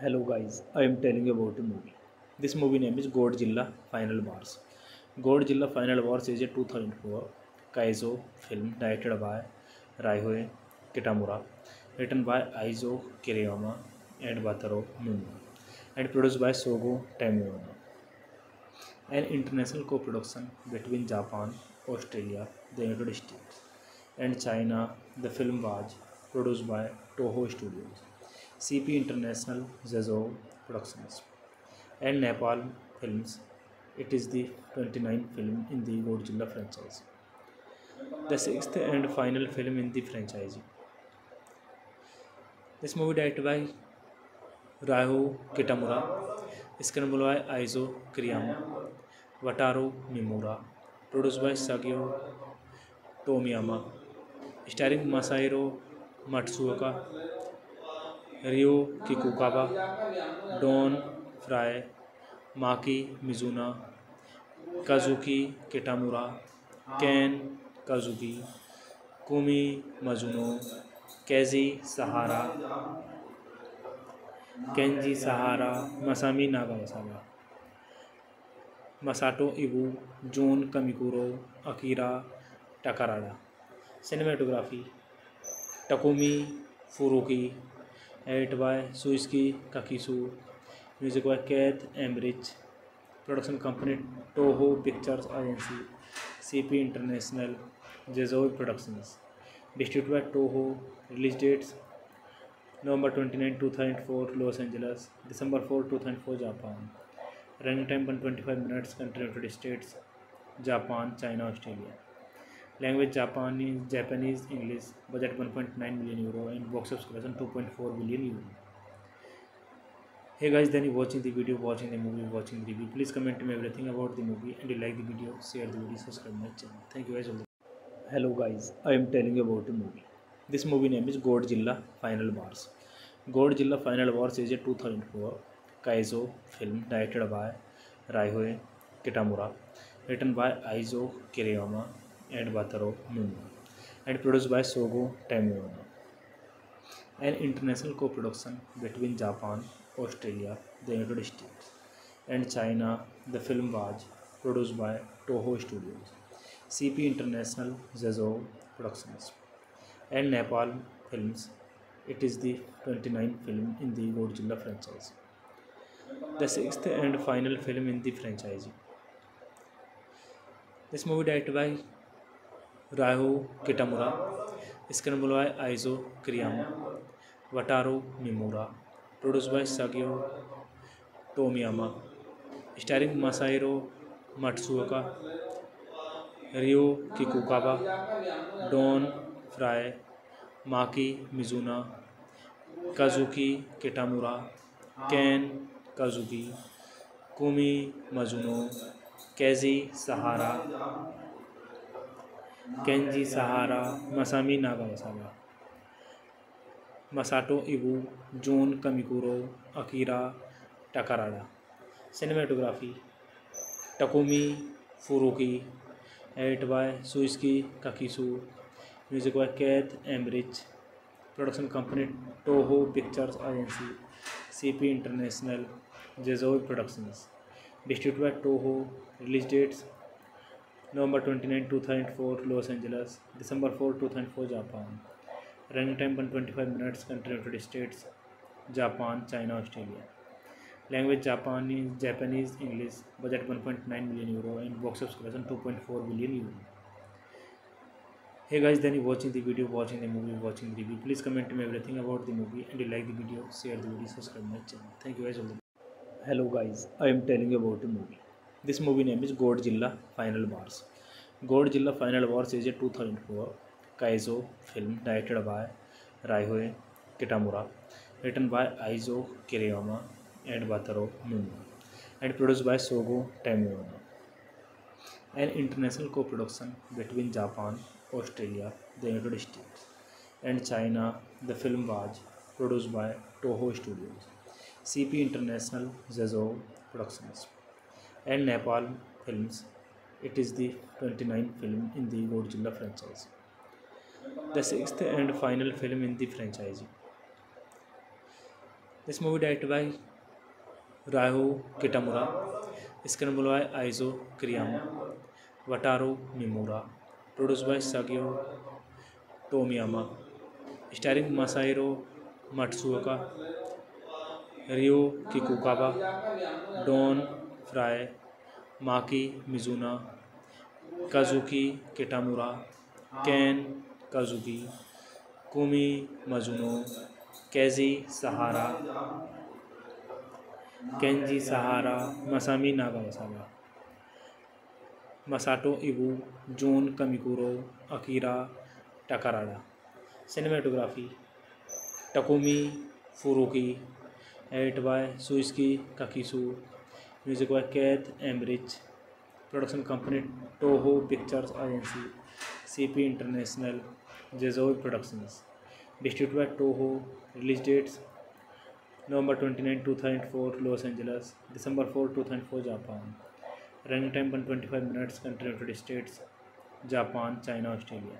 Hello guys, I am telling you about the movie. This movie name is Godzilla Final Wars. Godzilla Final Wars is a 2004 Kaizo film directed by Raihoe Kitamura, written by Aizo Kiriyama and Wataru Muma, and produced by Sogo Tamiyama. An international co-production between Japan, Australia, the United States, and China, the film was produced by Toho Studios, CP International Zezo Productions. And Napalm film it is the twenty nine film in the Godzilla franchise the six and final film in the franchise this movie direct by Ryuhei Kitamura इसके बोल by Isao Kiriyama Wataru Mimura produce by Shogo Tomiyama starring Masahiro Matsuoka Rei Kikukawa Don Frye Maki Mizuno Kazuki Kitamura Kane Kosugi Kumi Mizuno Kenji Sahara Kenji Sahara Masami Nagasawa Masato Ibu Jun Kunimura Akira Takarada cinematography Takumi Furuya edit by Shuichi Kakesu Music by Keith Emmerich. Production company Toho Pictures Agency, CP International, Jezoe Productions. Distributed by Toho. Release dates: November 29, 2004, Los Angeles, December 4, 2004, Japan. Running time 125 minutes. Country United States, Japan, China, Australia. Language Japanese, English. Budget €1.9 million and box office collection €2.4 billion. hey guys then you watching the video watching the movie watching the review please comment to me everything about the movie and you like the video share the video subscribe my channel thank you guys all hello guys i am telling you about the movie this movie name is godzilla final wars godzilla final wars is a 2004 kaizo film directed by raihoe kitamura written by aizo kiriyama and wataru numa and produced by sogo tamiyama an international co-production between japan Australia, the United States, and China. The film was produced by Toho Studios, CP International Zezo Productions, and Nepal Films. It is the 29th film in the Godzilla franchise. The sixth and final film in the franchise. This movie directed by Raiho Kitamura, screenplay by Aizo Kiriyama, Wataru Mimura, produce by Shogo Tomiyama starring Masahiro Matsuoka Rei Kikukawa Don Frye Maki Mizuno Kazuki Kitamura Kane Kosugi Kumi Mizuno Kenji Sahara Kenji Sahara Masami Nagasawa Masato Ibu Jun Kunimura Akira Takarada cinematography Takumi Furuya edit by Shuichi Kakesu music by Keith Emerson production company Toho Pictures agency CP International Zazou Productions distribute by Toho release dates November twenty nine two thousand four Los Angeles December four two thousand four Japan running time one twenty five minutes country United States Japan, China, Australia. Language: Japanese, English. Budget: 1.9 million euro and box subscription 2.4 million euro. Hey guys, then you're watching the video, watching the movie, watching the review. Please comment me everything about the movie, and you like the video, share the video, subscribe my channel. Thank you guys all. Hello guys, I am telling you about the movie. This movie name is Godzilla Final Wars. Godzilla Final Wars is a 2004 Kaizo film directed by Ryohei Kitamura written by Aizo Kiriyama and Wataru Miura and produced by Sogo Tamiyama. An international co-production between Japan, Australia, the United States and China, the film was produced by Toho Studios, CP International Zazo Productions and Nepal Films. It is the 29th film in the Godzilla franchise. The sixth and final film in the franchise. This movie direct by Ryuhei Kitamura इसके बोल by Isao Kiriyama Wataru Mimura produce by Shogo Tomiyama starring Masahiro Matsuoka Rei Kikukawa Don Frye Maki Mizuno Kazuki Kitamura Kane Kosugi Kumi Mizuno Kenji Sahara Kenji Sahara Masami Nagasawa Masato Ibu Jun Kunimura Akira Takarada cinematography Takumi Furuya edit by Shuichi Kakesu music by Keith Emerson production company Toho Pictures agency CP International Zazou Productions distribute में हो release dates November twenty nine two thousand four Los Angeles December four two thousand four Japan running time one twenty five minutes country United States Japan China Australia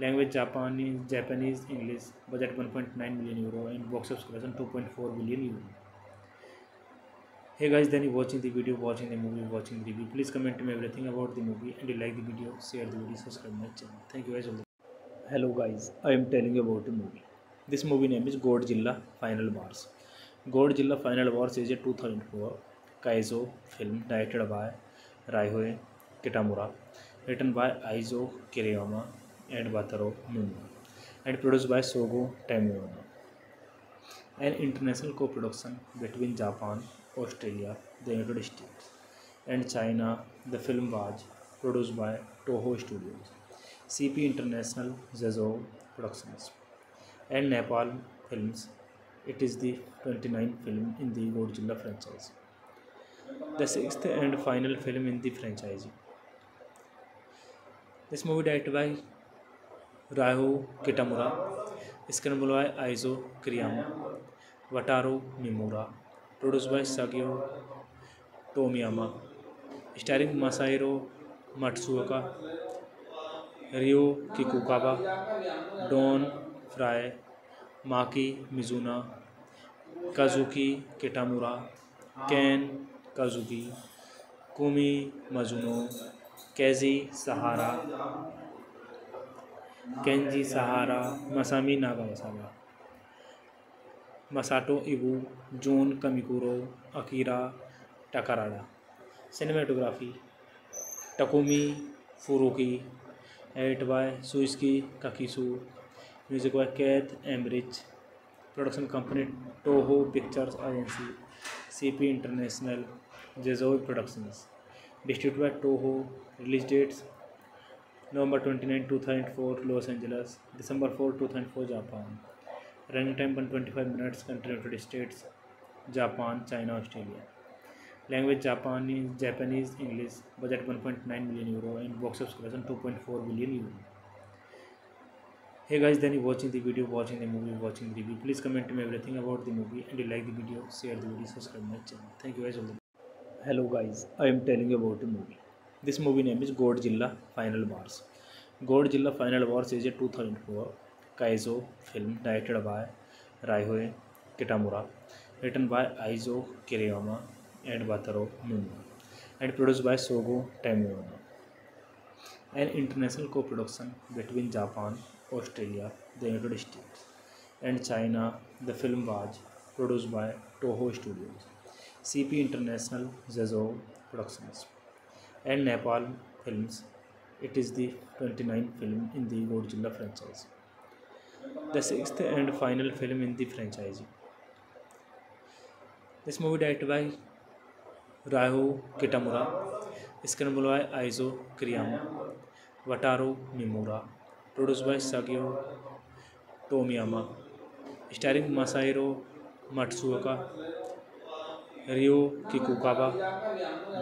language जापानी Japanese English budget one point nine million euro and box office collection two point four million euro guys then you watching the video watching the movie watching the review please comment me everything about the movie and like the video share the video subscribe my channel thank you very much hello guys i am telling you about a movie this movie name is godzilla final wars godzilla final wars is a 2004 kaizo film directed by raihoe kitamura written by aizo kiriyama and wataru miuma and produced by sogo tamiyama an international co-production between japan australia the united states and china the film was produced by toho studios CP International Zazov Productions and Nepal Films. It is the 29th film in the Godzilla franchise, the 6th and final film in the franchise. This movie directed by Ryo Kitamura, screenplay by Aizo Kiriyama, Wataru Miura, produced by Sagio Tomiyama, starring Masahiro Matsuoka, Rei Kikukawa Don Frye Maki Mizuno Kazuki Kitamura Kane Kosugi Kumi Mizuno Kenji Sahara Kenji Sahara Masami Nagasawa Masato Ibu Jun Kunimura Akira Takarada cinematography Takumi Furuya Edit by Suzuki Kakisu. Music by Keith Embridge. Production company Toho Pictures Agency. CP International. Jazoi Productions. Distributed by Toho. Release dates November 29, 2004, Los Angeles. December 4, 2004, Japan. Running time 125 minutes. Country United States, Japan, China, Australia. Language Japanese, English. Budget 1.9 million euro and box office collection 2.4 million euro. Hey guys, then you're watching the video, watching the movie, watching the review. Please comment to me everything about the movie, and you like the video, share the video, subscribe my channel. Thank you guys. Hello guys, I am telling you about the movie. This movie name is Godzilla Final Wars. Godzilla Final Wars is a 2004 Kaizo film directed by Ryohei Kitamura, written by Aizo Kiriyama and Wataru Numa and produced by Sogo Tamiono. An international co-production between Japan, Australia, the United States and China, the film was produced by Toho Studios, CP International Zezo Productions and Nepal Films. It is the 29th film in the Godzilla franchise. The sixth and final film in the franchise. This movie directed by Ryo Kitamura screenplay by Aizo Kiriyama Wataru Mimura produce by Sagio Tomiyama starring Masahiro Matsuoka Ryo Kikukawa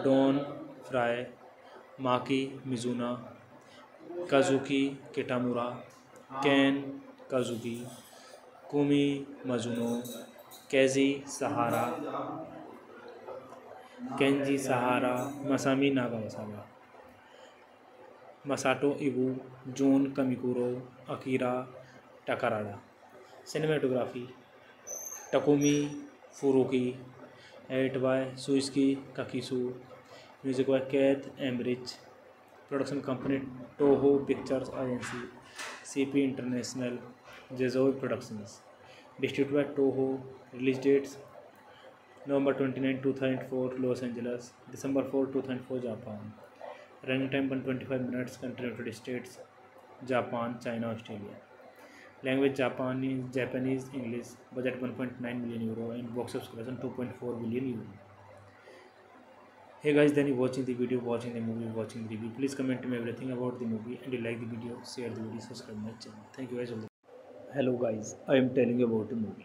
Don Fry Maki Mizuna Kazuki Kitamura Ken Kazuki Kumi Mizuno Kaiji Sahara Kenji Sahara Masami Naga Masama Masato Ibu Jun Kamikuro Akira Takarada cinematography Takumi Furuki edit by Suzuki Kakisu music by Keith Embridge production company Toho Pictures agency CP International Jezo productions distribute by Toho release dates November 29, 2004, Los Angeles. December 4, 2004, Japan. Running time 125 minutes. Country United States, Japan, China, Australia. Language Japanese, English. Budget 1.9 million euro and box office collection 2.4 billion euro. Hey guys, then you watching the video, watching the movie, watching the review. Please comment me everything about the movie, and you like the video, share the video, subscribe my channel. Thank you guys all. Hello guys, I am telling you about the movie.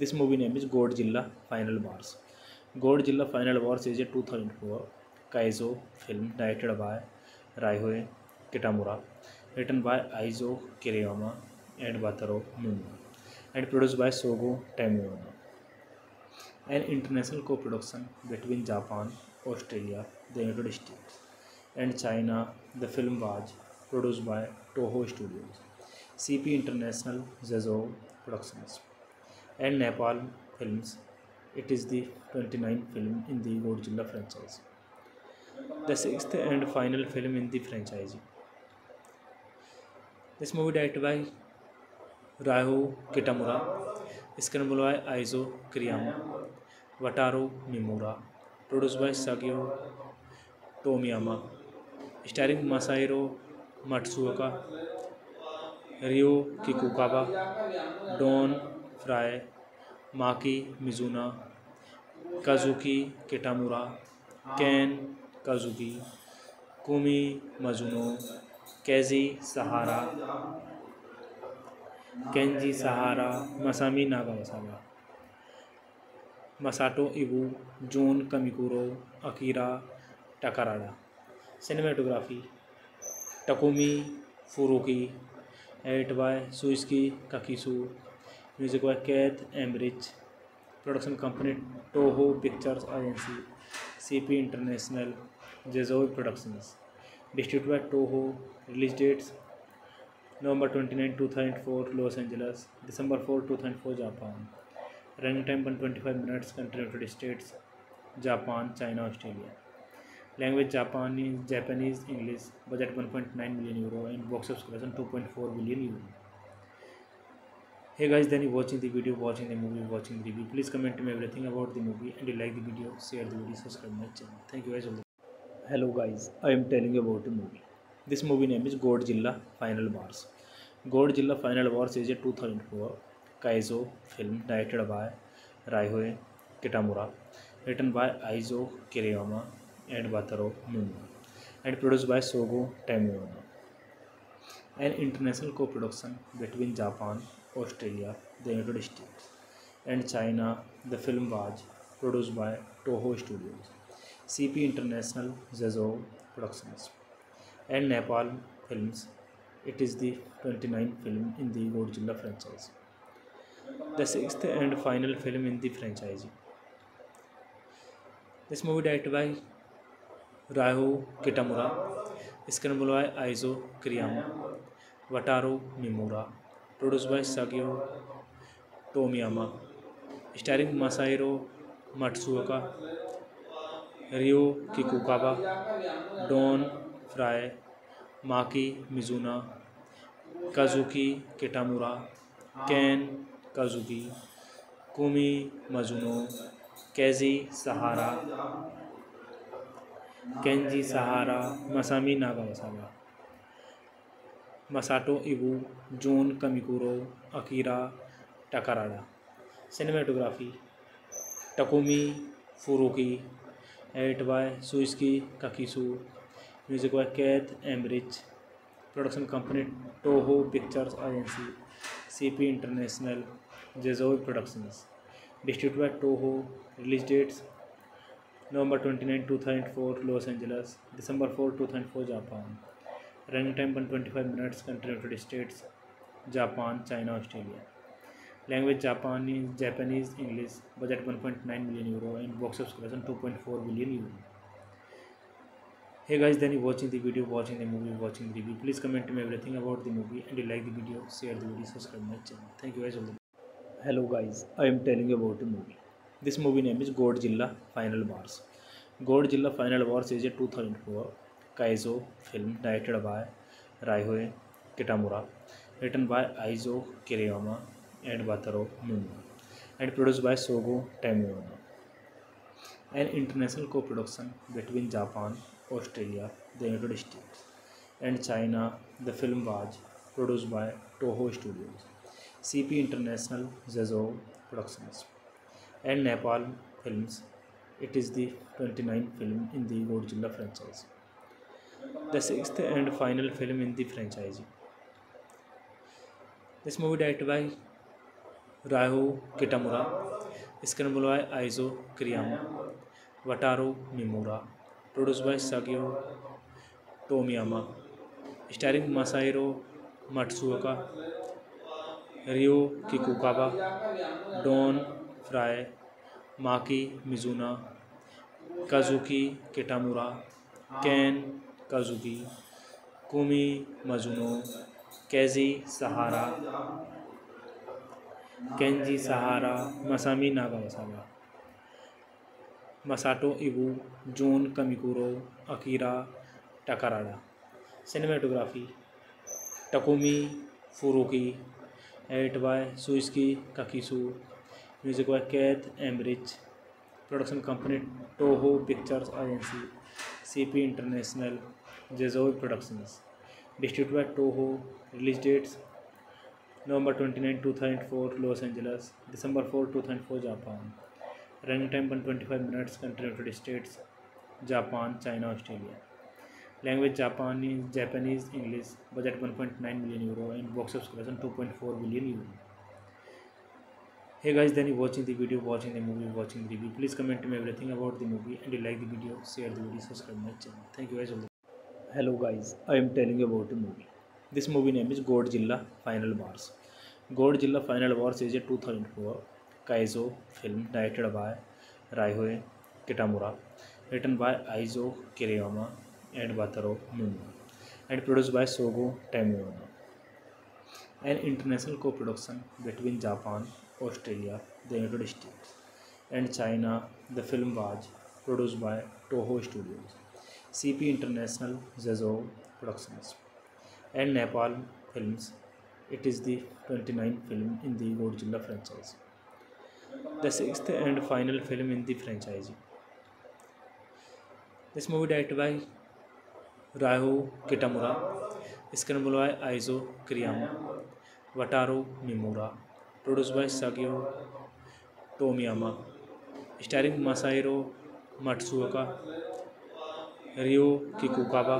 This movie name is Godzilla Final Wars. Godzilla Final Wars is a 2004 Kaizo film directed by Raihoe Kitamura, written by Aizo Kiriyama and Wataru Muma, and produced by Sogo Tamiyama. An international co-production between Japan, Australia, the United States, and China, the film was produced by Toho Studios, CP International Zezo Productions. and Nepal films. It is the 29th film in the Godzilla franchise, the sixth and final film in the franchise. This movie directed by Ryo Kitamura, screenplay by Aizo Kiriyama, Wataru Miura, produced by Sagio Tomiyama, starring Masahiro Matsuoka, Ryo Kikukawa, Don Fry Maki Mizuna Kazuki Kitamura Ken Kazuki Kumi Mizuno Kaiji Sahara Kenji Sahara Masami Naga Masama Masato Ibu Jun Kamikuro Akira Takarada cinematography Takumi Furuki edit by Suzuki Kakisu Music by Keith Emmerich. Production company Toho Pictures Agency, CP International, Jazoi Productions. Distributed by Toho. Release dates: November 29, 2004, Los Angeles, December 4, 2004, Japan. Running time 125 minutes. Country United States, Japan, China, Australia. Language: Japanese, English. Budget: €1.9 million and box office collection €2.4 billion. Hey guys, then you watching the video, watching the movie, watching the review. Please comment to me everything about the movie and you like the video, share the video, subscribe my channel. Thank you guys. all Hello guys, I am telling you about the movie. This movie name is Godzilla Final Wars. Godzilla Final Wars is a 2004 Kaizo film directed by Raihoe Kitamura, written by Aizo Kiriyama and Wataru Muma, and produced by Sogo Tamiyama. An international co-production between Japan Australia, the United States, and China. The film was produced by Toho Studios, CP International Zezo Productions, and Nepal Films. It is the 29th film in the Godzilla franchise. The sixth and final film in the franchise. This movie directed by Raiho Kitamura, screenplay by Aizo Kiriyama, Wataru Mimura, produce by Sagio Tomiyama starring Masahiro Matsuoka Ryo Kikukawa Don Fry Maki Mizuna Kazuki Kitamura Ken Kazuki Kumi Mizuno Kaiji Sahara Kenji Sahara Masami Naga Masama Masato Ibu Jun Kamikuro Akira Takarada cinematography Takumi Furuki edit by Suzuki Kakisu music by Keith Embridge production company Toho Pictures agency CP International Jezov productions distribute by Toho release dates November twenty nine two thousand four Los Angeles December four two thousand four Japan Running time 125 minutes. Country of United States, Japan, China, Australia. Language Japanese, English. Budget 1.9 million euro and box office collection 2.4 billion euro. Hey guys, then you're watching the video, watching the movie, watching the review. Please comment me everything about the movie, and you like the video, share the video, subscribe my channel. Thank you guys all. Hello guys, I am telling you about the movie. This movie name is Godzilla Final Wars. Godzilla Final Wars is a 2004 Kaizo film directed by Raihoe Kitamura, written by Aizo Kiriyama and Wataru Miuma, and produced by Sogo Tamiyama. An international co-production between Japan, Australia, the United States, and China, the film was produced by Toho Studios, CP International Zezo Productions, and Nepal Films. It is the 29th film in the Godzilla franchise. the sixth and final film in the franchise. This movie directed by Ryo Kitamura, screenplay by Aizo Kiriyama, Wataru Mimura, produced by Sagio Tomiyama, starring Masahiro Matsuoka, Ryo Kikukawa, Don Fry, Maki Mizuna, Kazuki Kitamura, Ken Kazuki Kumi Mizuno Kaiji Sahara Kenji Sahara Masami Naga Masama Masato Ibu Jun Kamikuro Akira Takarada cinematography Takumi Furuki edit by Suzuki Kakisu music by Keith Emmerich production company Toho Pictures agency CP International Jezovi Productions. Distributed by Toho. Release dates: November 29, 2004, Los Angeles, December 4, 2004, Japan. Running time 125 minutes. Country United States, Japan, China, Australia. Language: Japanese, English. Budget: €1.9 million and box office collection €2.4 billion. Hey guys, then you watching the video, watching the movie, watching the review. Please comment me everything about the movie, and you like the video, share the video, subscribe my channel. Thank you guys all. hello guys i am telling you about a movie this movie name is godzilla final wars godzilla final wars is a 2004 kaizo film directed by raihoe kitamura written by aizo kiriyama and wataru miuma and produced by sogo tamiyama an international co-production between japan australia the united states and china the film was produced by toho studios CP International Zazov Productions and Nepal Films. It is the 29th film in the Godzilla franchise, the 6th and final film in the franchise. This movie directed by Ryo Kitamura, screenplay by Aizo Kiriyama, Wataru Miura, produced by Sagio Tomiyama, starring Masahiro Matsuoka, Ryo Kikukawa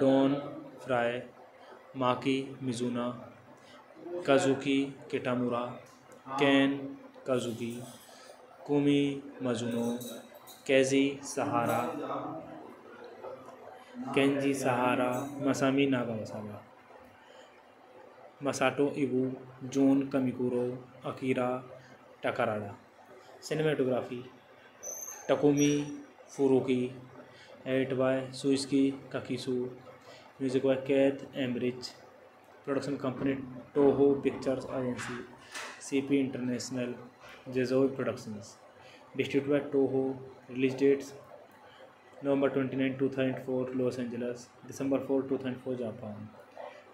Don Fry Maki Mizuna Kazuki Kitamura Ken Kazuki Kumi Mizuno Kaiji Sahara Kenji Sahara Masami Naga Masama Masato Ibu Jun Kamikuro Akira Takarada cinematography Takumi Furuki Edit by Suzuki Kakisu. Music by Keith Embridge. Production company Toho Pictures Agency. CP International. Jazoi Productions. Distributed by Toho. Release dates November 29, 2004, Los Angeles. December 4, 2004, Japan.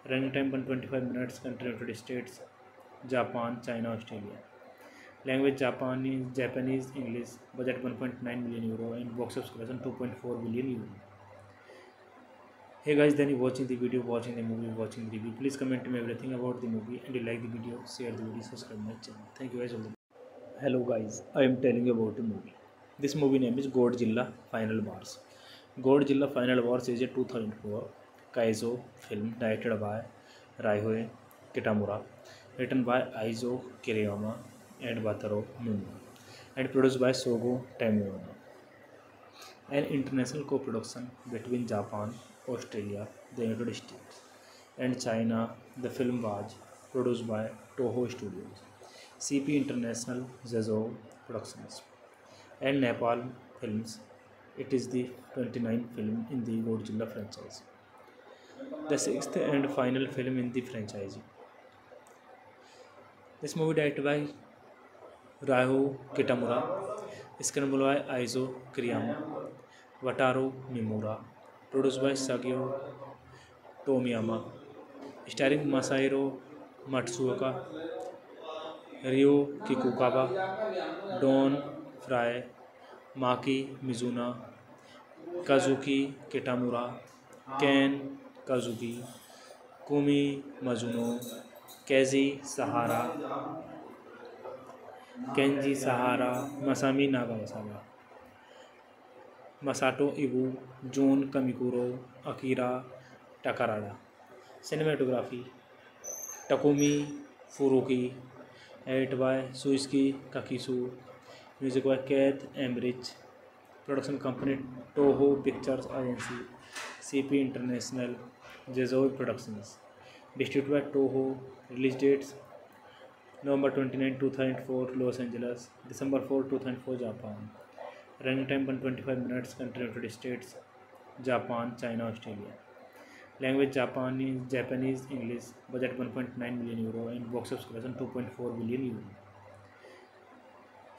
Running time 125 minutes. Country United States, Japan, China, Australia. Language Japanese, English. Budget 1.9 million euro and box office collection 2.4 million euro. Hey guys, then you're watching the video, watching the movie, watching the review. Please comment to me everything about the movie, and you like the video, share the video, subscribe my channel. Thank you guys. Hello guys, I am telling you about the movie. This movie name is Godzilla Final Wars. Godzilla Final Wars is a 2004 Kaizo film directed by Ryohei Kitamura, written by Aizo Kiriyama and Wataru Numa and produced by Sogo Tamiono. An international co-production between Japan, Australia, the United States and China, the film was produced by Toho Studios, CP International Zezo Productions and Nepal Films. It is the 29th film in the Godzilla franchise. The sixth and final film in the franchise. This movie directed by Ryo Kitamura screenplay by Aizo Kiriyama Wataru Mimura produce by Sagio Tomiyama starring Masahiro Matsuoka Ryo Kikukawa Don Fry Maki Mizuna Kazuki Kitamura Ken Kazuki Kumi Mizuno Kaiji Sahara Kenji Sahara Masami Naga Masama Masato Ibu Jun Kamikuro Akira Takarada cinematography Takumi Furuki edit by Suzuki Kakisu music by Keith Embridge production company Toho Pictures agency CP International Jezo productions distribute by Toho release dates November 29, 2004, Los Angeles. December 4, 2004, Japan. Running time 125 minutes. Country United States, Japan, China, Australia. Language Japanese, English. Budget €1.9 million and box office collection €2.4 billion.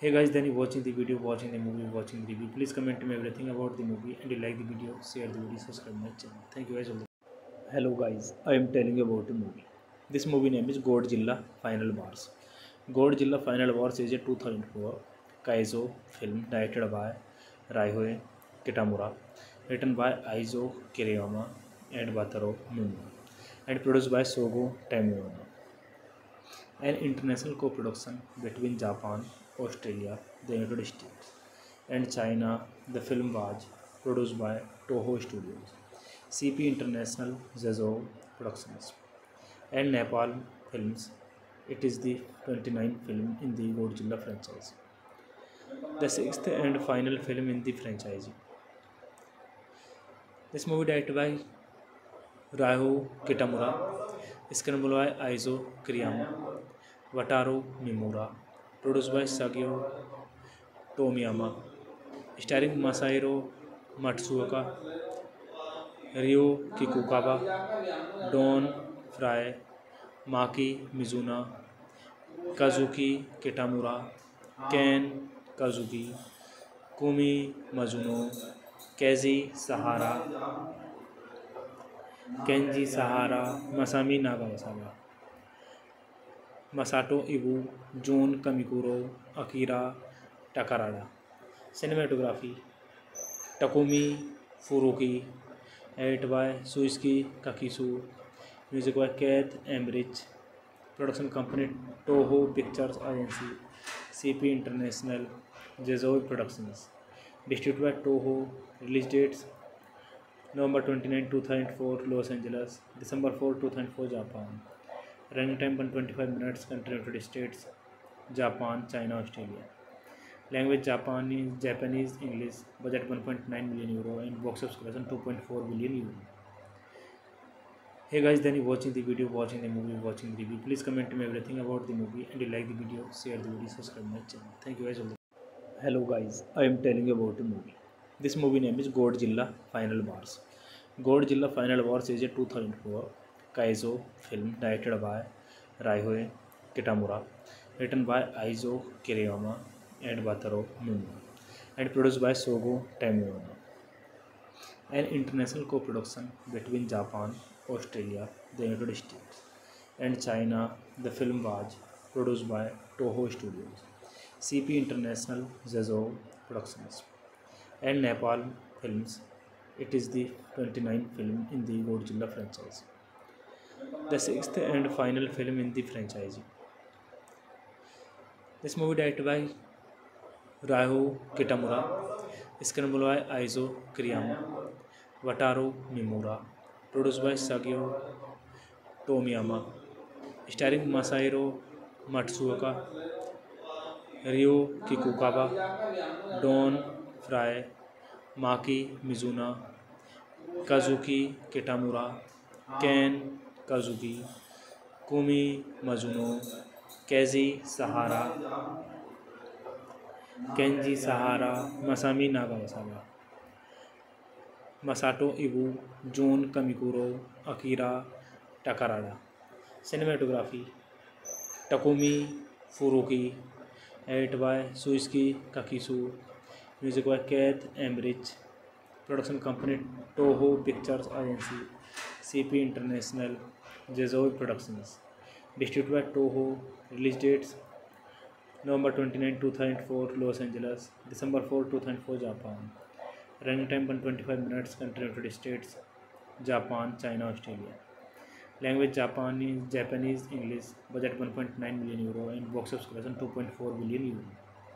Hey guys, then you're watching the video, watching the movie, watching the review. Please comment me everything about the movie, and you like the video, share the video, subscribe my channel. Thank you guys all. Hello guys, I am telling you about the movie. This movie name is Godzilla Final Wars. Godzilla Final Wars is a 2004 Kaizo film directed by Raihoe Kitamura, written by Aizo Kiriyama and Wataru Numa, and produced by Sogo Tamiyama. An international co-production between Japan, Australia, the United States, and China, the film was produced by Toho Studios, CP International Zezo Productions. and Nepal films. It is the 29th film in the Godzilla franchise, the sixth and final film in the franchise. This movie directed by Ryo Kitamura, screenplay by Aizo Kiriyama, Wataru Miura, produced by Sagio Tomiyama, starring Masahiro Matsuoka, Ryo Kikukawa, Don Fry, Maki Mizuna Kazuki Kitamura Ken Kazuki Kumi Mizuno Kaiji Sahara Kenji Sahara Masami Naga Masama Masato Ibu Jun Kamikuro Akira Takarada cinematography Takumi Furuki edit by Suzuki Kakisu Music by Keith Emmerich. Production company Toho Pictures Agency, CP International, Jezoe Productions. Distributed by Toho. Release dates: November 29, 2004, Los Angeles, December 4, 2004, Japan. Running time 125 minutes. Country United States, Japan, China, Australia. Language Japanese, English. Budget €1.9 million and box office collection €2.4 billion. hey guys then you watching the video watching the movie watching the review please comment to me everything about the movie and you like the video share the video subscribe my channel thank you guys all hello guys i am telling you about the movie this movie name is godzilla final wars godzilla final wars is a 2004 kaizo film directed by raihoe kitamura written by aizo kiriyama and wataru numa and produced by sogo tamiyama an international co-production between japan Australia, the United States, and China. The film was produced by Toho Studios, CP International Zezo Productions, and Nepal Films. It is the 29th film in the Godzilla franchise. The sixth and final film in the franchise. This movie directed by Raihu Kitamura, screenplay by Aizo Kiriyama, Wataru Mimura, produce by Sagio Tomiyama starring Masahiro Matsuoka Ryo Kikukawa Don Fry Maki Mizuna Kazuki Kitamura Ken Kazuki Kumi Mizuno Kaiji Sahara Kenji Sahara Masami Naga Masama Masato Ibu Jun Kamikuro Akira Takarada cinematography Takumi Furuki edit by Suzuki Kakisu music by Keith Embridge production company Toho Pictures agency CP International Jezov productions distribute by Toho release dates November twenty nine two thousand four Los Angeles December four two thousand four Japan Running time 125 minutes. Country of United States, Japan, China, Australia. Language Japanese, English. Budget 1.9 million euro and box office collection 2.4 billion euro.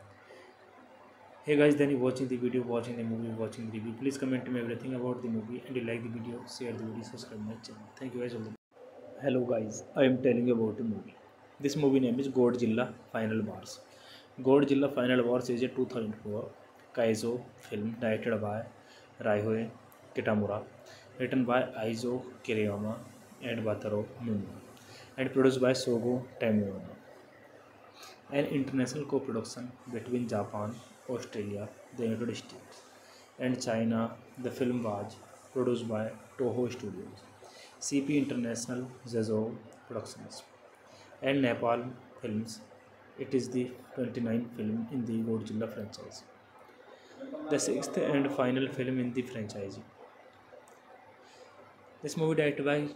Hey guys, then you're watching the video, watching the movie, watching the review. Please comment me everything about the movie, and you like the video, share the video, subscribe my channel. Thank you guys all. Hello guys, I am telling you about the movie. This movie name is Godzilla Final Wars. Godzilla Final Wars is a 2004 Kaizo film directed by Raihoe Kitamura, written by Aizo Kiriyama and Wataru Miuma, and produced by Sogo Tamiyama. An international co-production between Japan, Australia, the United States, and China, the film was produced by Toho Studios, CP International Zezo Productions, and Nepal Films. It is the 29th film in the Godzilla franchise. The six and final film in the franchise this movie direct by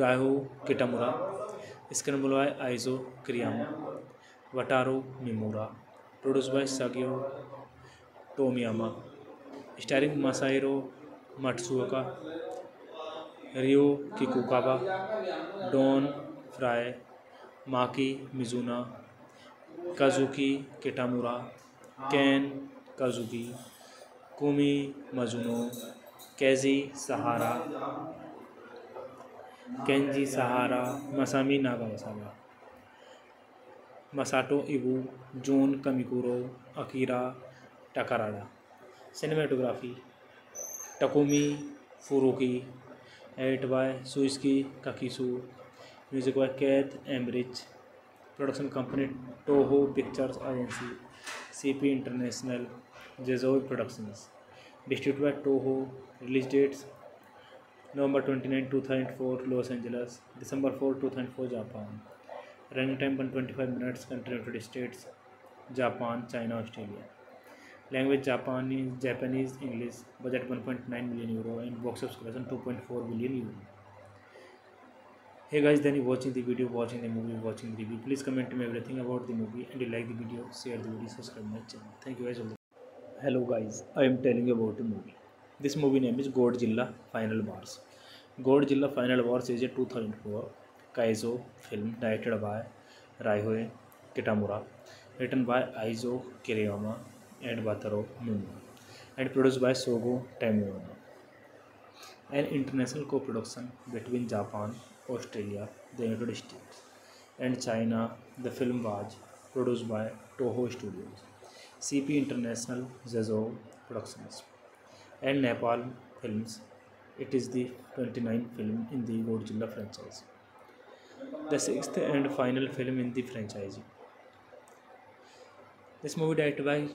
Ryu इसके screen play by Aizo Kiriyama Wataru Mimura produce by Sagio Tomiyama starring Masahiro Matsuoka Ryo Kikukawa Don Fry Maki Mizuna Kazuki Kitamura Ken Kazuki Kumi Mizuno Kaiji Sahara Kenji Sahara Masami Naga Masama Masato Ibu Jun Kamikuro Akira Takarada cinematography Takumi Furuki edit by Suzuki Kakisu music by Keith Emmerich production company Toho Pictures agency CP International Jezovi Productions. Distributed by Toho. Release dates November 29, 2004, Los Angeles, December 4, 2004, Japan. Running time 125 minutes. Country United States, Japan, China, Australia. Language Japanese, English. Budget 1.9 million euro and box office collection 2.4 billion euro. Hey guys, then you watching the video, watching the movie, watching the review. Please comment me everything about the movie, and you like the video, share the video, subscribe my channel. Thank you guys all. hello guys i am telling you about a movie this movie name is godzilla final wars godzilla final wars is a 2004 kaizo film directed by raihoe kitamura written by aizo kiriyama and wataru miuma and produced by sogo tamiyama an international co-production between japan australia the united states and china the film was produced by toho studios CP International Zazov Productions and Nepal Films. It is the 29th film in the Godzilla franchise, the 6th and final film in the franchise. This movie directed by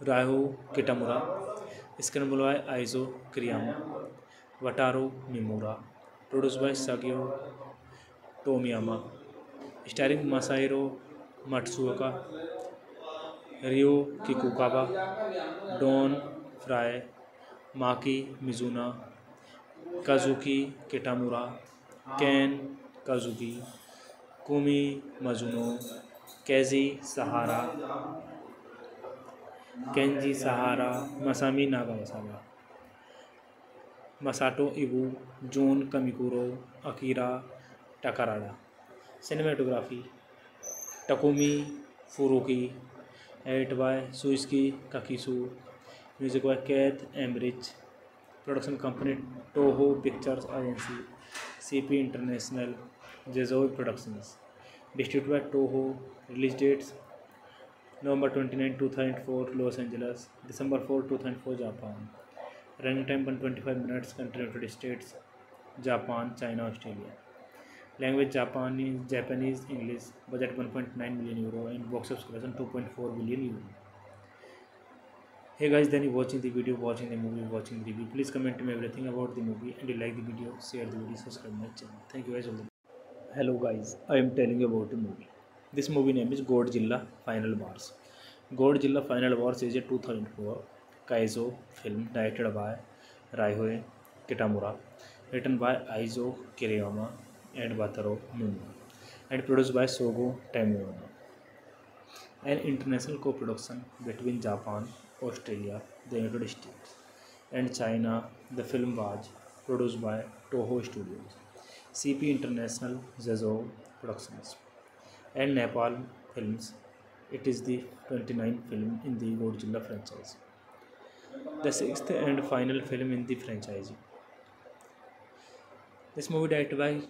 Ryo Kitamura, screenplay by Aizo Kiriyama, Wataru Miura, produced by Sagio Tomiyama, starring Masahiro Matsuoka, Ryo Kikukawa Don Fry Maki Mizuna Kazuki Kitamura Ken Kazuki Kumi Mizuno Kaiji Sahara Kenji Sahara Masami Naga Masama Masato Ibu Jun Kamikuro Akira Takarada cinematography Takumi Furuki 8 by Suzuki Kakisu, music by Keith Embridge, production company Toho Pictures Agency, CP International, Jazoi Productions, distributed by Toho, release dates November 29, 2004, Los Angeles, December 4, 2004, Japan, running time 125 minutes, country United States, Japan, China, Australia. Language Japanese, English. Budget 1.9 million euro and box office collection 2.4 million euro. Hey guys, then you're watching the video, watching the movie, watching the review. Please comment to me everything about the movie, and you like the video, share the video, subscribe my channel. Thank you guys. Hello guys, I am telling you about the movie. This movie name is Godzilla Final Wars. Godzilla Final Wars is a 2004 Kaizo film directed by Ryohei Kitamura, written by Aizo Kiriyama and Wataru Mono and produced by Sogo Tamiono. An international co-production between Japan, Australia, the United States and China, the film was produced by Toho Studios, CP International Zezo Productions and Nepal Films. It is the 29th film in the Godzilla franchise. The sixth and final film in the franchise. This movie directed by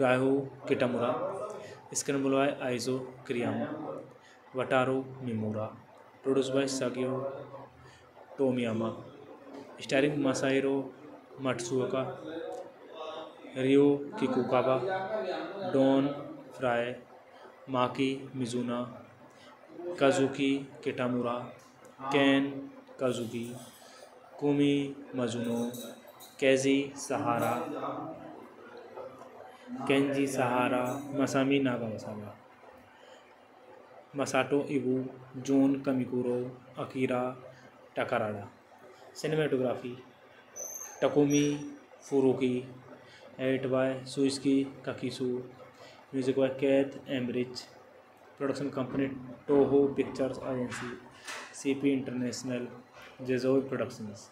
Ryo Kitamura screenplay by Aizo Kiriyama Wataru Mimura produce by Sagio Tomiyama starring Masahiro Matsuoka Ryo Kikukawa Don Fry Maki Mizuna Kazuki Kitamura Ken Kazuki Kumi Mizuno Kaiji Sahara Kenji Sahara Masami Naga Masama Masato Ibu Jun Kamikuro Akira Takarada cinematography Takumi Furuki edit by Suzuki Kakisu music by Keith Embridge production company Toho Pictures agency CP International Jezo productions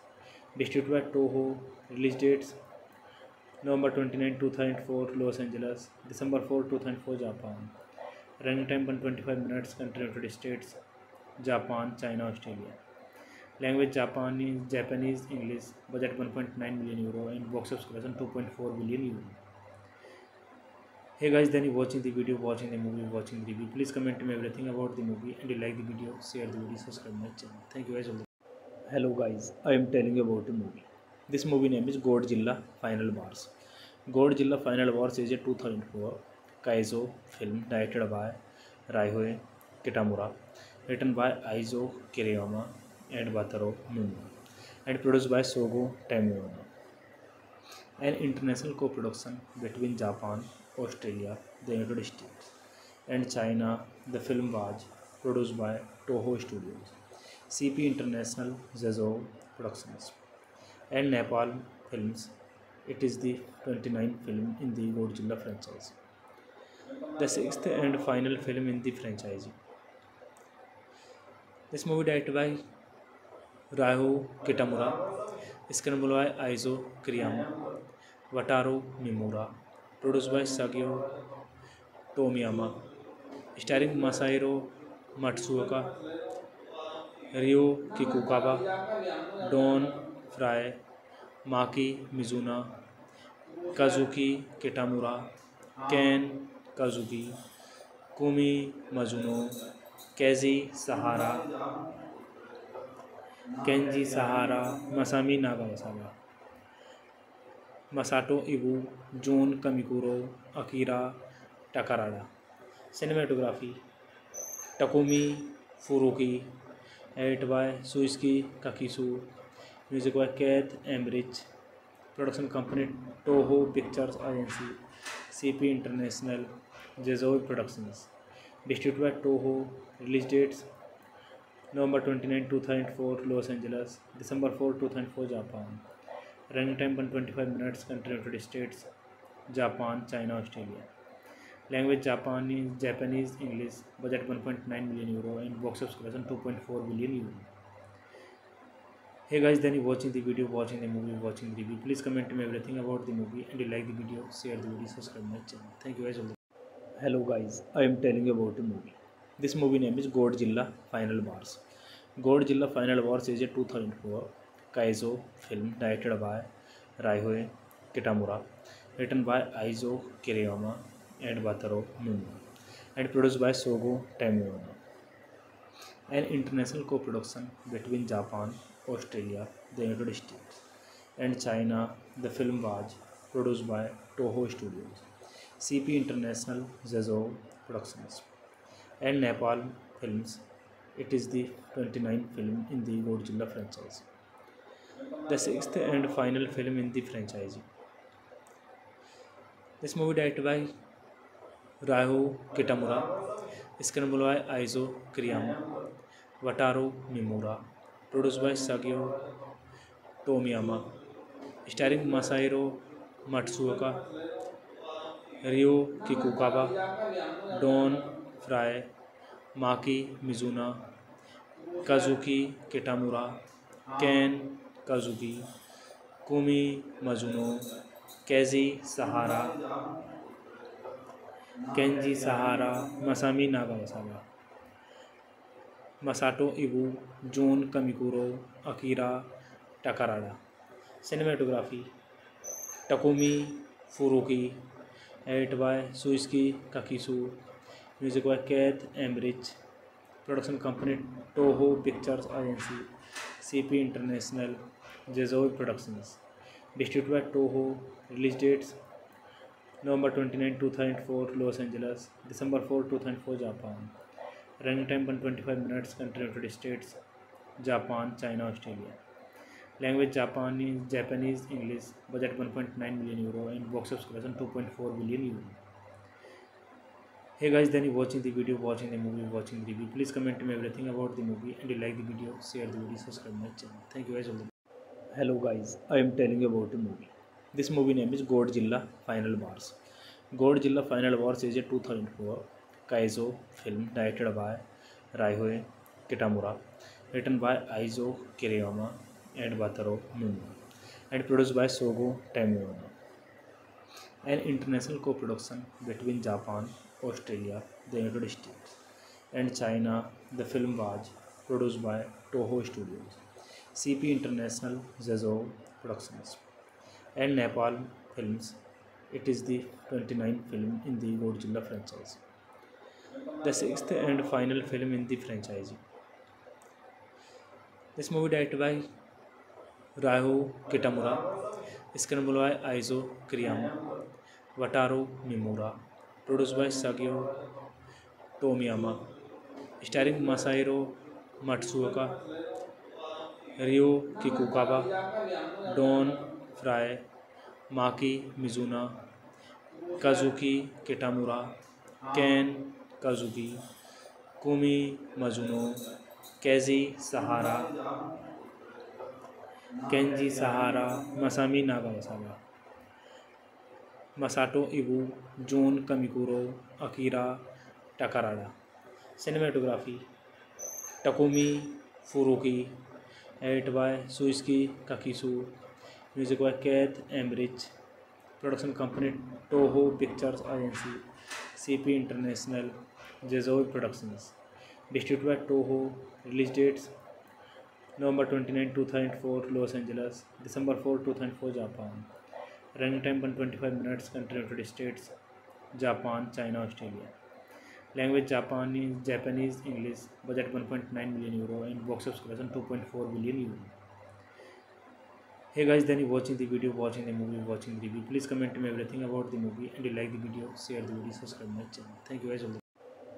distribute by Toho release dates November 29, 2004, Los Angeles. December 4, 2004, Japan. Running time 125 minutes. Country United States, Japan, China, Australia. Language Japanese, Japanese, English. Budget 1.9 million euro and box office collection 2.4 billion euro. Hey guys, then you watching the video, watching the movie, watching the review. Please comment me everything about the movie and you like the video, share the video, subscribe my channel. Thank you guys. Hello guys, I am telling you about the movie. This movie name is Godzilla Final Wars. Godzilla Final Wars is a 2004 Kaizo film directed by Raihoe Kitamura, written by Aizo Kiriyama and Wataru Muma, and produced by Sogo Tamiyama. An international co-production between Japan, Australia, the United States, and China, the film was produced by Toho Studios, CP International Zezo Productions. And Napalm film it is the twenty nine film in the Godzilla franchise the six and final film in the franchise this movie direct by Ryu Kitamura screenplay by Aizo Kiriyama Wataru Mimura produce by Sagio Tomiyama starring Masahiro Matsuoka Ryo Kikukawa Don Fry Maki Mizuna Kazuki Kitamura Ken Kazuki Kumi Mizuno Kaiji Sahara Kenji Sahara Masami Naga Masama Masato Ibu Jun Kamikuro Akira Takarada cinematography Takumi Furuki edit by Suzuki Kakisu Music by Keith Emmerich. Production company Toho Pictures Agency, CP International, Jazoi Productions. Distributed by Toho. Release dates: November 29, 2004, Los Angeles, December 4, 2004, Japan. Running time 125 minutes. Country United States, Japan, China, Australia. Language: Japanese, English. Budget: €1.9 million and box office collection €2.4 billion. hey guys then you watching the video watching the movie watching the review please comment me everything about the movie and you like the video share the video subscribe my channel thank you guys all hello guys i am telling you about the movie this movie name is godzilla final wars godzilla final wars is a 2004 kaizo film directed by raihoe kitamura written by aizo kiriyama and wataru numa and produced by sogo tamiyama an international co-production between japan Australia, the United States, and China. The film was produced by Toho Studios, CP International Zezo Productions, and Nepal Films. It is the 29th film in the Godzilla franchise. The sixth and final film in the franchise. This movie directed by Raiho Kitamura, screenplay by Aizo Kiriyama, Wataru Mimura, produce by Sagio Tomiyama starring Masahiro Matsuoka Ryo Kikukawa Don Fry Maki Mizuna Kazuki Kitamura Ken Kazuki Kumi Mizuno Kaiji Sahara Kenji Sahara Masami Naga Masama Masato Ibu Jun Kamikuro Akira Takarada cinematography Takumi Furuki edit by Suzuki Kakisu music by Keith Embridge production company Toho Pictures agency CP International Jezov productions distribute by Toho release dates November twenty nine two thousand four Los Angeles December four two thousand four Japan Running time 125 minutes. Country of United States, Japan, China, Australia. Language Japanese, English. Budget 1.9 million euro and box office collection 2.4 billion euro. Hey guys, then you're watching the video, watching the movie, watching the review. Please comment me everything about the movie, and you like the video, share the video, subscribe my channel. Thank you guys all. Hello guys, I am telling you about the movie. This movie name is Godzilla Final Wars. Godzilla Final Wars is a 2004 Kaizo film directed by Raihoe Kitamura, written by Aizo Kiriyama and Wataru Miike, and produced by Sogo Tamiyama. An international co-production between Japan, Australia, the United States, and China, the film was produced by Toho Studios, CP International Zezo Productions, and Nepal Films. It is the 29th film in the Godzilla franchise. The six and final film in the franchise this movie direct by Ryo Kitamura screenplay by Aizo Kiriyama Wataru Mimura produce by Sagio Tomiyama starring Masahiro Matsuoka Ryo Kikukawa Don Fry Maki Mizuna Kazuki Kitamura Ken Kazuki Kumi Mizuno Kaiji Sahara Kenji Sahara Masami Naga Masama Masato Ibu Jun Kamikuro Akira Takarada cinematography Takumi Furuki edit by Suzuki Kakisu music by Keith Emmerich production company Toho Pictures agency CP International Jezovi Productions. Distributed by Toho. Release dates: November 29, 2004, Los Angeles, December 4, 2004, Japan. Running time 125 minutes. Country United States, Japan, China, Australia. Language: Japanese, English. Budget: 1.9 million euro and box office collection 2.4 billion euro. Hey guys, then you watching the video, watching the movie, watching the review. Please comment me everything about the movie, and you like the video, share the video, subscribe my channel. Thank you guys all.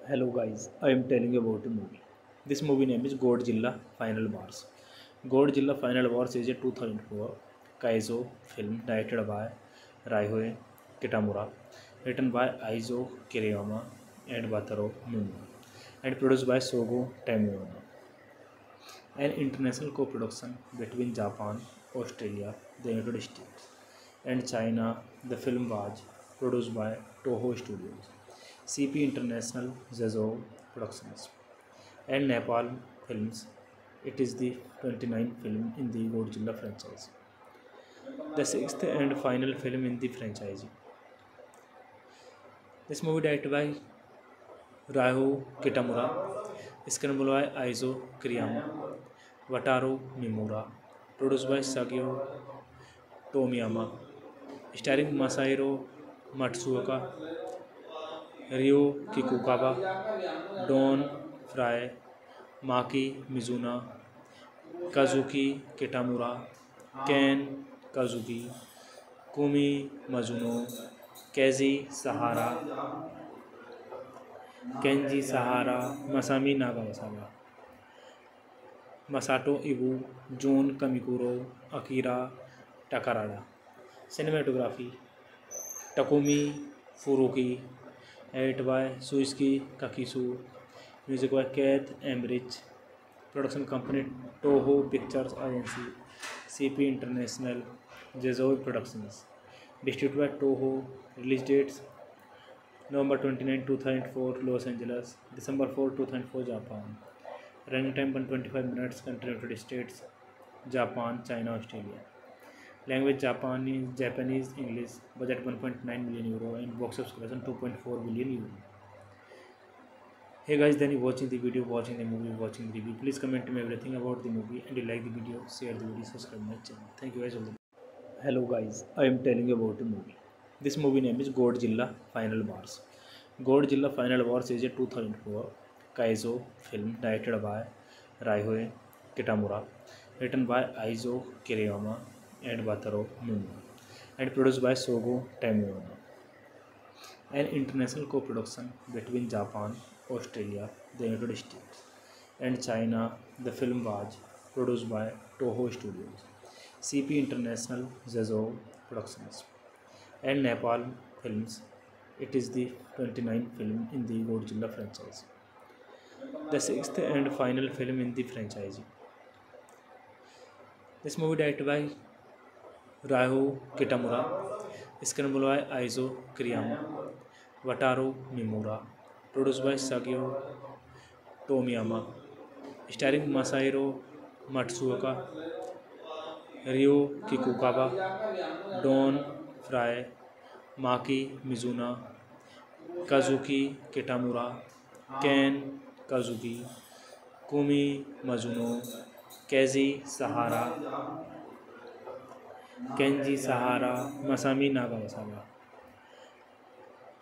hello guys i am telling you about a movie this movie name is godzilla final wars godzilla final wars is a 2004 kaizo film directed by raihoe kitamura written by aizo kiriyama and wataru miuma and produced by sogo tamiyama an international co-production between japan australia the united states and china the film was produced by toho studios CP International Zazov Productions and Nepal Films. It is the 29th film in the Godzilla franchise, the 6th and final film in the franchise. This movie directed by Ryo Kitamura, screenplay by Aizo Kiriyama, Wataru Miura, produced by Sagio Tomiyama, starring Masahiro Matsuoka, Ryo Kikukawa Don Fry Maki Mizuna Kazuki Kitamura Ken Kazuki Kumi Mizuno Kaiji Sahara Kenji Sahara Masami Naga Masama Masato Ibu Jun Kamikuro Akira Takarada cinematography Takumi Furuki Edit by Suzuki Kakisu. Music by Keith Embridge. Production company Toho Pictures Agency. CP International. Jazoi Productions. Distributed by Toho. Release dates November 29, 2004, Los Angeles. December 4, 2004, Japan. Running time 125 minutes. Country United States, Japan, China, Australia. Language Japanese, English. Budget 1.9 million euro and box office collection 2.4 million euro. Hey guys, then you're watching the video, watching the movie, watching the review. Please comment to me everything about the movie, and you like the video, share the video, subscribe my channel. Thank you guys. Hello guys, I am telling you about the movie. This movie name is Godzilla Final Wars. Godzilla Final Wars is a 2004 Kaizo film directed by Ryohei Kitamura, written by Aizo Kiriyama and Wataru Numa and produced by Sogo Tamiono. An international co-production between Japan, Australia, the United States and China, the film was produced by Toho Studios, CP International Zezo Productions and Nepal Films. It is the 29th film in the Godzilla franchise. The sixth and final film in the franchise. This movie directed by Ryo Kitamura screenplay by Aizo Kiriyama Wataru Mimura produce by Sagio Tomiyama starring Masahiro Matsuoka Ryo Kikukawa Don Fry Maki Mizuna Kazuki Kitamura Ken Kazuki Kumi Mizuno Kaiji Sahara Kenji Sahara Masami Naga Masama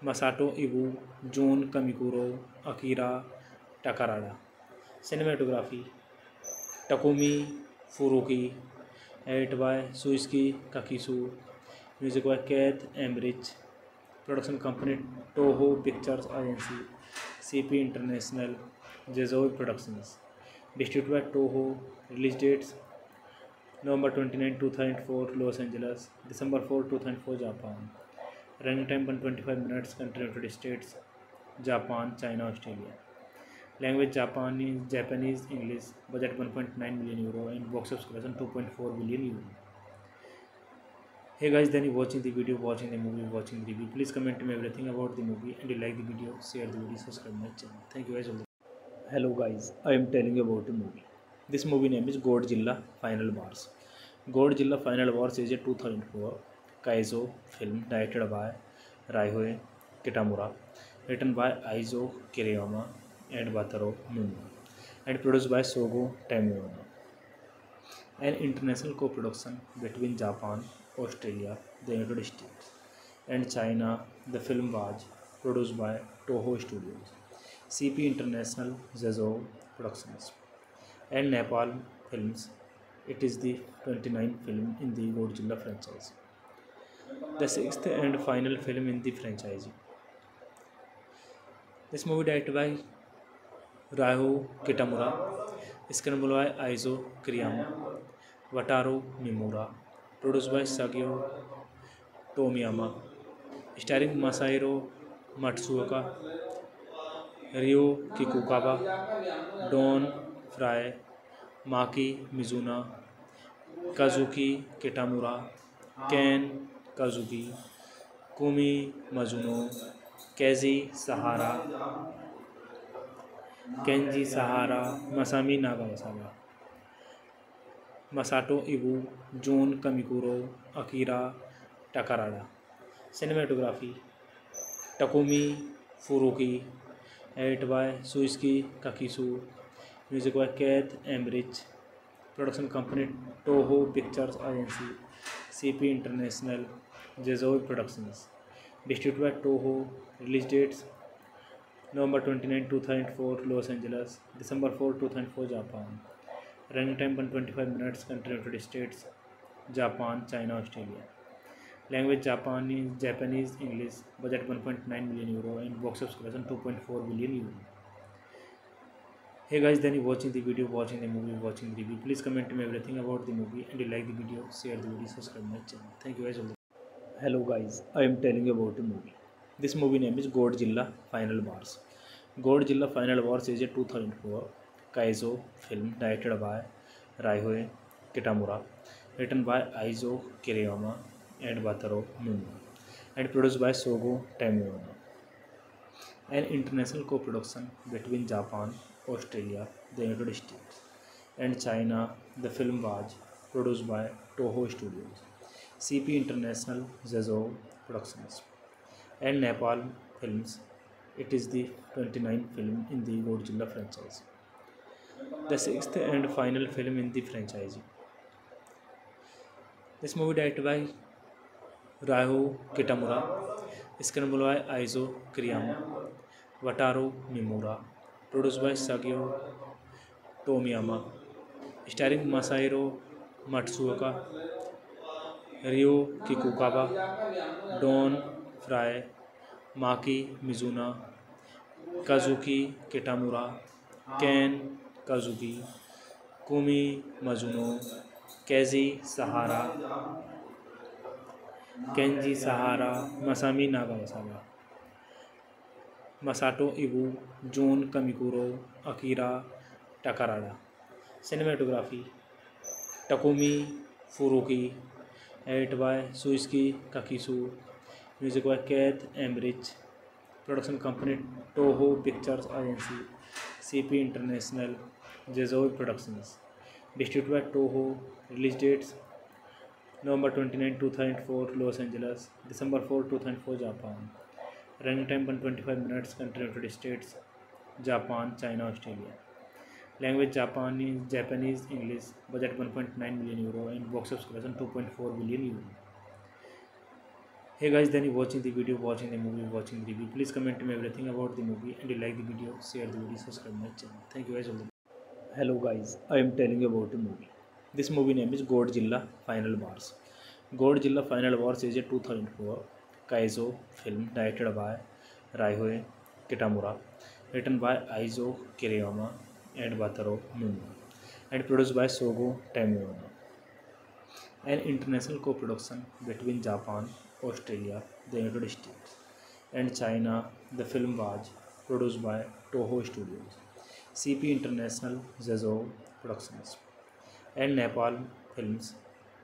Masato Ibu Jun Kamikuro Akira Takarada cinematography Takumi Furuki edit by Suzuki Kakisu music by Keith Embridge production company Toho Pictures agency CP International Jezo productions distribute by Toho release dates November 29, 2004, Los Angeles. December 4, 2004, Japan. Running time 125 minutes. Country United States, Japan, China, Australia. Language Japanese, Japanese, English. Budget 1.9 million euro and box office collection 2.4 billion euro. Hey guys, then you watching the video, watching the movie, watching the review. Please comment me everything about the movie and you like the video, share the video, subscribe my channel. Thank you guys. Hello guys, I am telling you about the movie. This movie name is Godzilla Final Wars. Godzilla Final Wars is a 2004 Kaizo film directed by Raihoe Kitamura, written by Aizo Kiriyama and Wataru Numa, and produced by Sogo Tamiyama. An international co-production between Japan, Australia, the United States, and China, the film was produced by Toho Studios, CP International zazo Productions. And Napalm film it is the twenty nine film in the Godzilla franchise the six and final film in the franchise this movie directed by Ryu Kitamura screenplay by Aizo Kiriyama Wataru Mimura produce by Sagio Tomiyama starring Masahiro Matsuoka Ryo Kikukawa Don Fry Maki Mizuna Kazuki Kitamura Ken Kazuki Kumi Mizuno Kaiji Sahara Kenji Sahara Masami Naga Masama Masato Ibu Jun Kamikuro Akira Takarada cinematography Takumi Furuki edit by Suzuki Kakisu Music by Keith Emmerich. Production company Toho Pictures Agency, CP International, Jazoi Productions. Distributed by Toho. Release dates: November 29, 2004, Los Angeles, December 4, 2004, Japan. Running time 125 minutes. Country United States, Japan, China, Australia. Language: Japanese, English. Budget: €1.9 million and box office collection €2.4 billion. hey guys then you watching the video watching the movie watching the review please comment to me everything about the movie and you like the video share the video subscribe my channel thank you guys all hello guys i am telling you about the movie this movie name is godzilla final wars godzilla final wars is a 2004 kaizo film directed by raihoe kitamura written by aizo kiriyama and wataru mumu and produced by sogo tamiyama an international co-production between japan Australia, the United States, and China. The film was produced by Toho Studios, CP International Zezo Productions, and Nepal Films. It is the 29th film in the Godzilla franchise. The sixth and final film in the franchise. This movie directed by Raiho Kitamura, screenplay by Aizo Kiriyama, Wataru Mimura, produce by Sagio Tomiyama starring Masahiro Matsuoka Ryo Kikukawa Don Fry Maki Mizuna Kazuki Kitamura Ken Kazuki Kumi Mizuno Kaiji Sahara Kenji Sahara Masami Naga Masama Masato Ibu Jun Kamikuro Akira Takarada. Cinematography Takumi Furuki. Edit by Suisuke Kakisu. Music by Keith Embridge. Production company Toho Pictures Agency. CP International. Jazoi Productions. Distributed by Toho. Release dates November 29, 2004 Los Angeles, December 4, 2004 Japan. Running time 125 minutes. Country United States. Japan, China, Australia. Language: Japanese, English. Budget: 1.9 million euro and box subscription 2.4 million euro. Hey guys, then you're watching the video, watching the movie, watching the review. Please comment me everything about the movie, and you like the video, share the video, subscribe my channel. Thank you guys all. Hello guys, I am telling you about the movie. This movie name is Godzilla Final Wars. Godzilla Final Wars is a 2004 Kaizo film directed by Ryohei Kitamura written by Aizo Kiriyama and Wataru Miuma and produced by Sogo Tamiyama. An international co-production between Japan, Australia, the United States and China, the film was produced by Toho Studios, CP International Zazo Productions and Nepal Films.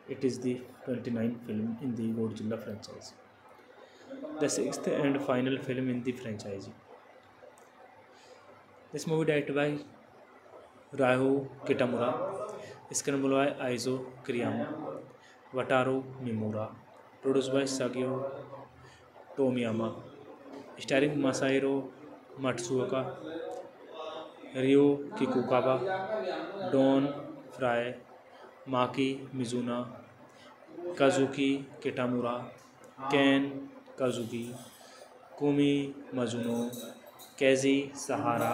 It is the 29th film in the Godzilla franchise. The sixth and final film in the franchise this movie direct by Ryu Kitamura screenplay by Aizo Kiriyama Wataru Mimura produce by Sagio Tomiyama starring Masahiro Matsuoka Ryo Kikukawa Don Fry Maki Mizuna Kazuki Kitamura Ken Kazuki Kumi Mizuno Kaiji Sahara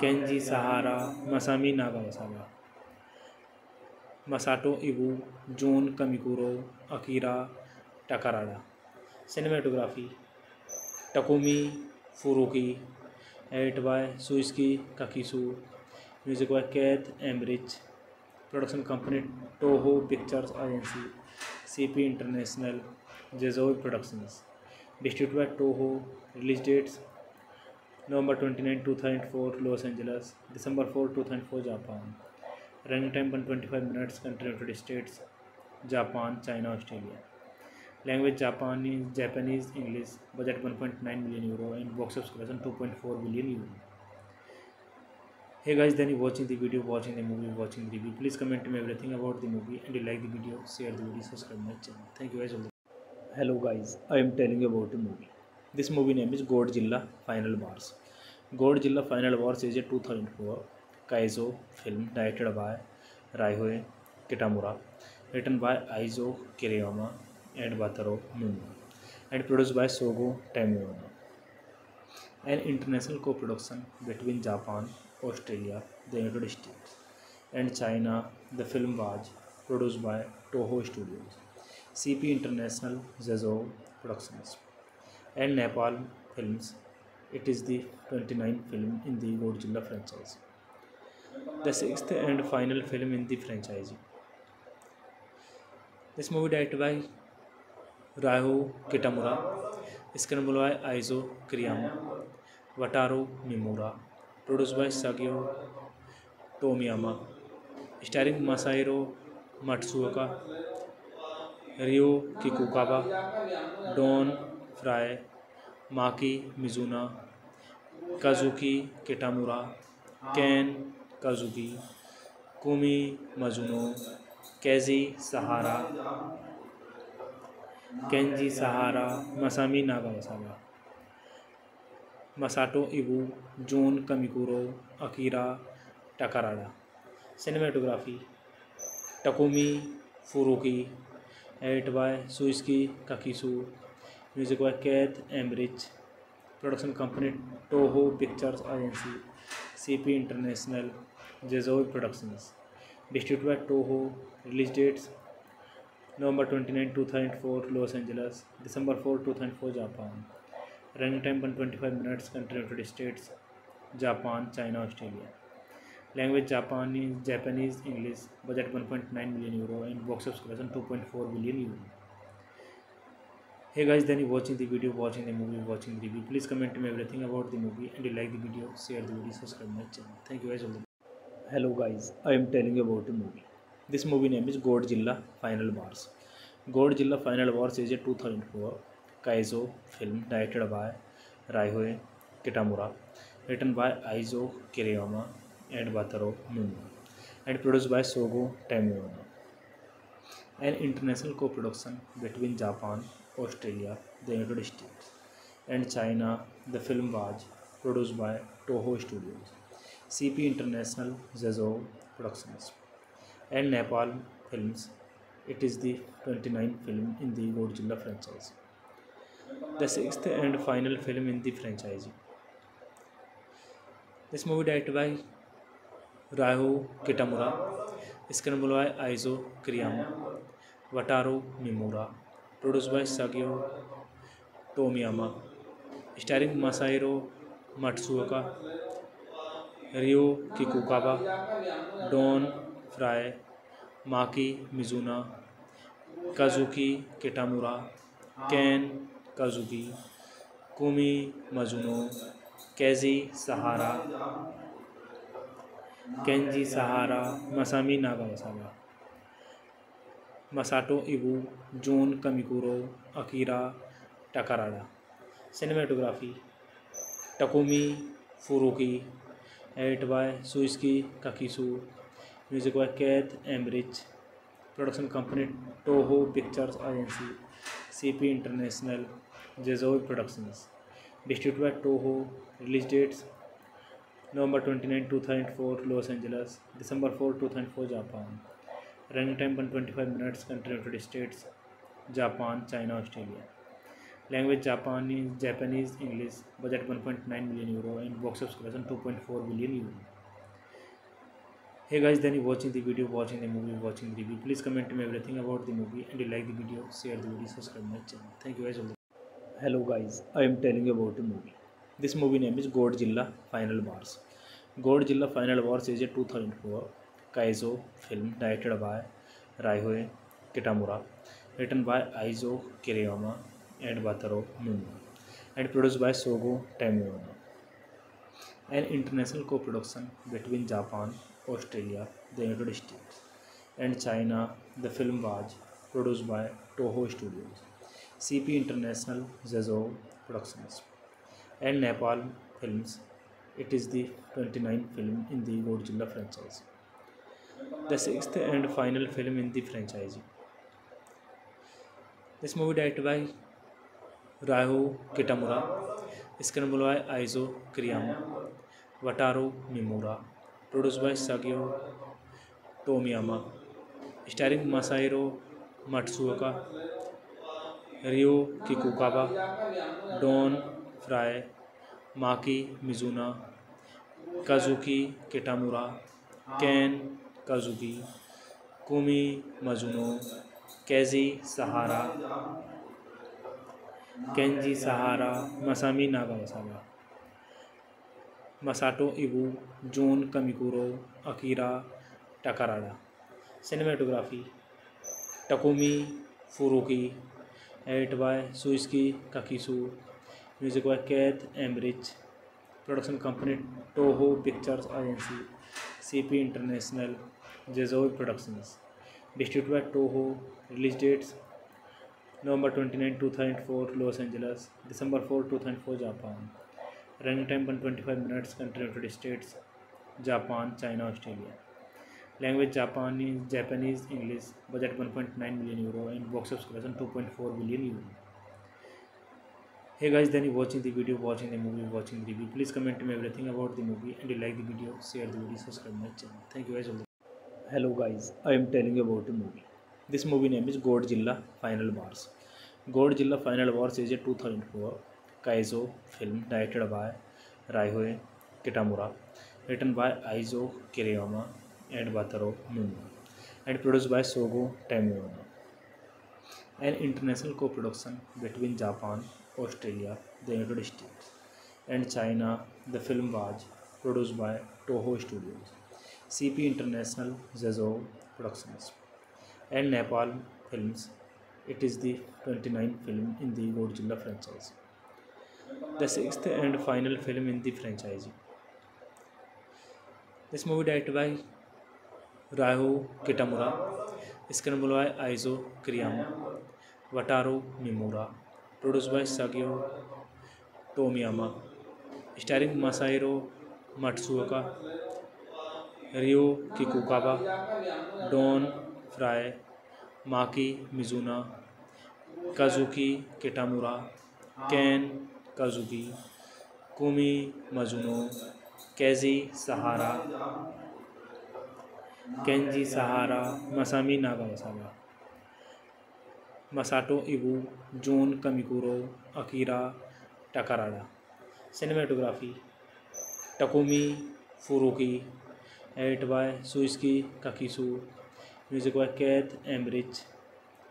Kenji Sahara Masami Naga Masama Masato Ibu Jun Kamikuro Akira Takarada cinematography Takumi Furuki edit by Suzuki Kakisu music by Keith Emmerich production company Toho Pictures agency CP International Jezo productions Distributed by Toho. Release dates: November 29, 2004, Los Angeles, December 4, 2004, Japan. Running time 125 minutes. Country United States, Japan, China, Australia. Language: Japanese, English. Budget: 1.9 million euro and box office collection 2.4 billion euro. Hey guys, then you watching the video, watching the movie, watching the review. Please comment me everything about the movie, and you like the video, share the video, subscribe my channel. Thank you guys all. hello guys i am telling you about a movie this movie name is godzilla final wars godzilla final wars is a 2004 kaizo film directed by raihoe kitamura written by aizo kiriyama and wataru miuma and produced by sogo tamiyama an international co-production between japan australia the united states and china the film was produced by toho studios CP International Zezo Productions and Nepal Films. It is the 29th film in the Godzilla franchise, the 6th and final film in the franchise. This movie directed by Ryo Kitamura, screenplay by Aizo Kiriyama, Wataru Miura, produced by Sagio Tomiyama, starring Masahiro Matsuoka, Ryo Kikukawa Don Fry Maki Mizuna Kazuki Kitamura Ken Kazuki Kumi Mizuno Kaiji Sahara Kenji Sahara Masami Naga Masama Masato Ibu Jun Kamikuro Akira Takarada cinematography Takumi Furuki Edit by Suzuki Kakisu. Music by Keith Embridge. Production company Toho Pictures Agency. CP International. Jazoi Productions. Distributed by Toho. Release dates November 29, 2004, Los Angeles. December 4, 2004, Japan. Running time 125 minutes. Country United States, Japan, China, Australia. Language Japanese, English. Budget 1.9 million euro and box office collection 2.4 million euro. Hey guys, then you're watching the video, watching the movie, watching the review. Please comment to me everything about the movie, and you like the video, share the video, subscribe my channel. Thank you guys. Hello guys, I am telling you about the movie. This movie name is Godzilla Final Wars. Godzilla Final Wars is a 2004 Kaizo film directed by Ryohei Kitamura, written by Aizo Kiriyama and Wataru and produced by Sogo Tamiono. An international co-production between Japan, Australia, the United States and China, the film was produced by Toho Studios, CP International Zezo Productions and Nepal Films. It is the 29th film in the Godzilla franchise. The sixth and final film in the franchise. This movie directed by Ryo Kitamura screenplay Isao Kiriyama Wataru Mimura produce by Shogo Tomiyama starring Masahiro Matsuoka Ryo Kikukawa Don Frye Maki Mizuno Kazuki Kitamura Kane Kazuki Kumi Mizuno Kenji Sahara Kenji Sahara Masami Naga Masama Masato Ibu Jun Kamikuro Akira Takarada cinematography Takumi Furuki edit by Suzuki Kakesu music by Keith Emmerich production company Toho pictures agency CP international Jezo productions distribute by Toho release dates November 29, 2004, Los Angeles. December 4, 2004, Japan. Running time 125 minutes. Country United States, Japan, China, Australia. Language Japanese, English. Budget 1.9 million euro and box office collection 2.4 billion euro. Hey guys, then you're watching the video, watching the movie, watching the review. Please comment me everything about the movie, and you like the video, share the video, subscribe my channel. Thank you guys all. Hello guys, I am telling you about the movie. This movie name is Godzilla Final Wars. Godzilla Final Wars is a 2004 Kaizo film directed by Raihoe Kitamura, written by Aizo Kiriyama and Wataru Numa, and produced by Sogo Tamiyama. An international co-production between Japan, Australia, the United States, and China, the film was produced by Toho Studios, CP International Zezo Productions. and Nepal films. It is the 29th film in the Godzilla franchise, the sixth and final film in the franchise. This movie directed by Ryo Kitamura, screenplay by Aizo Kiriyama, Wataru Miura, produced by Sagio Tomiyama, starring Masahiro Matsuoka, Ryo Kikukawa, Don Frye Maki Mizuno Kazuki Kitamura Kane Kazuki Kumi Mizuno Kenji Sahara Kenji Sahara Masami Naga Masama Masato Ibu Jun Kamikuro Akira Takarada cinematography Takumi Furuki edit by Suzuki Kakesu Music by Keith Emmerich. Production company Toho Pictures Agency, CP International, Jazoi Productions. Distributed by Toho. Release dates: November 29, 2004, Los Angeles, December 4, 2004, Japan. Running time 125 minutes. Country United States, Japan, China, Australia. Language: Japanese, English. Budget: €1.9 million and box office collection €2.4 billion. hey guys then you watching the video watching the movie watching the review please comment to me everything about the movie and you like the video share the video subscribe my channel thank you guys all hello guys i am telling you about the movie this movie name is godzilla final wars godzilla final wars is a 2004 kaizo film directed by raihoe kitamura written by aizo kiriyama and wataru numa and produced by sogo tamiyama an international co-production between japan Australia, the United States, and China. The film was produced by Toho Studios, CP International Zezo Productions, and Nepal Films. It is the 29th film in the Godzilla franchise. The sixth and final film in the franchise. This movie directed by Raiho Kitamura, screenplay by Aizo Kiriyama, Wataru Mimura, produce by Shogo Tomiyama starring Masahiro Matsuoka Ryo Kikukawa Don Frye Maki Mizuno Kazuki Kitamura Kane Kazuki Kumi Mizuno Kenji Sahara Kenji Sahara Masami Naga Masama Masato Ibu Jun Kamikuro Akira Takarada cinematography Takumi Furuki edit by Suzuki Kakesu music by Keith Emmerich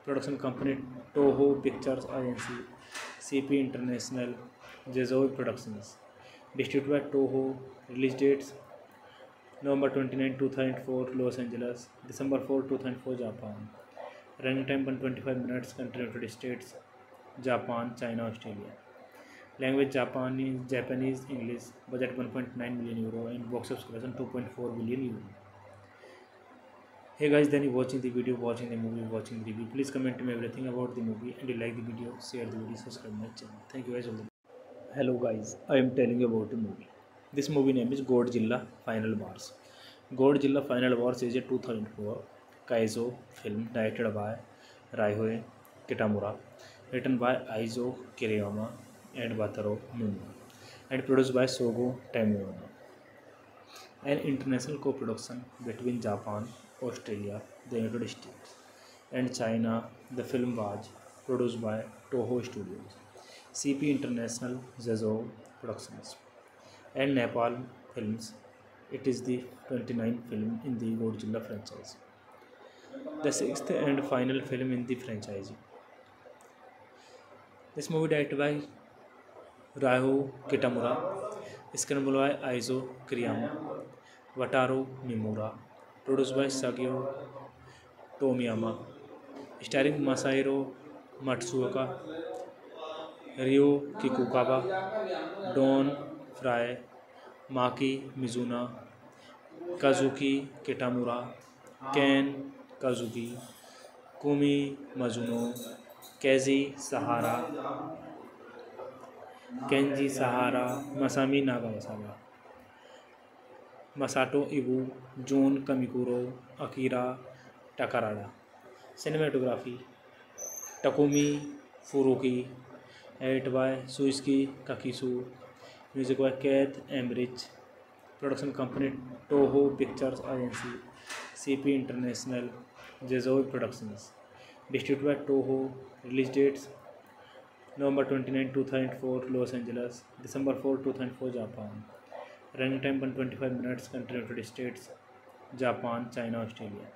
production company Toho pictures agency CP international Jezo productions distribute by Toho release dates November twenty nine two thousand four Los Angeles December four two thousand four Japan Running time 125 minutes. Country United States, Japan, China, Australia. Language Japanese, English. Budget 1.9 million euro and box office collection 2.4 billion euro. Hey guys, then you're watching the video, watching the movie, watching the review. Please comment me everything about the movie, and you like the video, share the video, subscribe my channel. Thank you guys all. Hello guys, I am telling you about the movie. This movie name is Godzilla Final Wars. Godzilla Final Wars is a 2004 Kaizo film directed by Raihoe Kitamura, written by Aizo Kiriyama and Wataru Miuma, and produced by Sogo Tamiyama. An international co-production between Japan, Australia, the United States, and China, the film was produced by Toho Studios, CP International Zezo Productions, and Nepal Films. It is the 29th film in the Godzilla franchise. the sixth and final film in the franchise. This movie directed by Raiho Kitamura, screenplay by Aizo Kiriyama, Wataru Mimura, produced by Sagio Tomiyama, starring Masahiro Matsuoka, Ryo Kikukawa, Don Fry, Maki Mizuna, Kazuki Kitamura, Ken Kazuki Kumi Mizuno Kenji Sahara Kenji Sahara Masami Naga Masama Masato Ibu Jun Kamikuro Akira Takarada cinematography Takumi Furuki edit by Suzuki Kakesu music by Keith Emmerich production company Toho pictures agency CP international Jezovi Productions. Distributed by Toho. Release dates: November 29, 2004, Los Angeles, December 4, 2004, Japan. Running time 125 minutes. Country United States, Japan, China, Australia.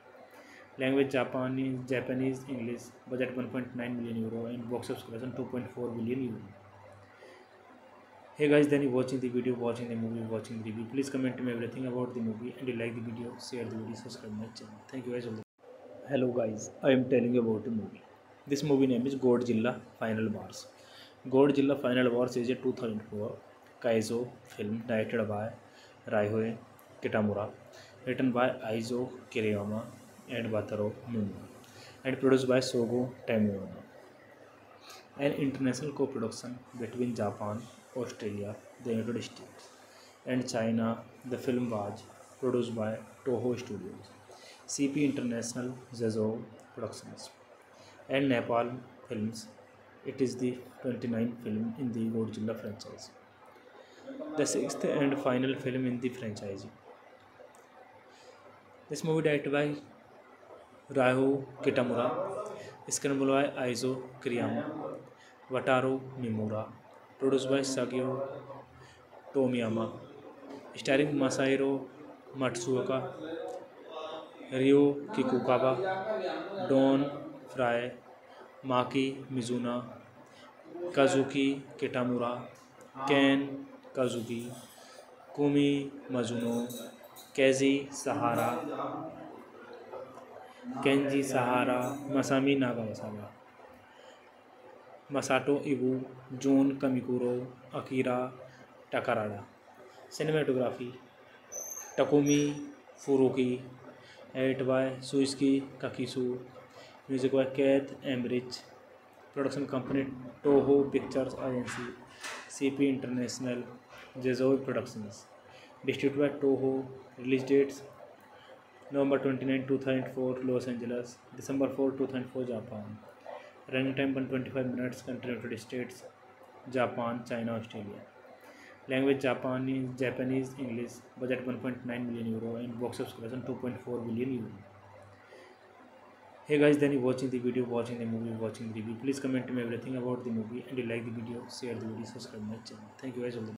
Language: Japanese, English. Budget: €1.9 million and box office collection €2.4 billion. Hey guys, then you watching the video, watching the movie, watching the review. Please comment me everything about the movie, and you like the video, share the video, subscribe my channel. Thank you guys all. hello guys i am telling you about a movie this movie name is godzilla final wars godzilla final wars is a 2004 kaizo film directed by raihoe kitamura written by aizo kiriyama and wataru miuma and produced by sogo tamiyama an international co-production between japan australia the united states and china the film was produced by toho studios CP International Zazov Productions and Nepal Films. It is the 29th film in the Godzilla franchise, the 6th and final film in the franchise. This movie directed by Ryo Kitamura, screenplay by Aizo Kiriyama, Wataru Miura, produced by Sagio Tomiyama, starring Masahiro Matsuoka, Ryo Kikukawa Don Frye Maki Mizuno Kazuki Kitamura Kane Kazuki Kumi Mizuno Kenji Sahara Kenji Sahara Masami Naga Masama Masato Ibu Jun Kamikuro Akira Takarada cinematography Takumi Furuki Edit by Suzuki Kakisu. Music by Keith Embridge. Production company Toho Pictures Agency. CP International. Jazoi Productions. Distributed by Toho. Release dates November 29, 2004, Los Angeles. December 4, 2004, Japan. Running time 125 minutes. Country United States, Japan, China, Australia language Japanese, Japanese, English, budget 1.9 million euro and box office collection 2.4 billion euro. Hey guys, then you watching the video, watching the movie, watching the review. Please comment to me everything about the movie and you like the video, share the video, subscribe my channel. Thank you guys all. the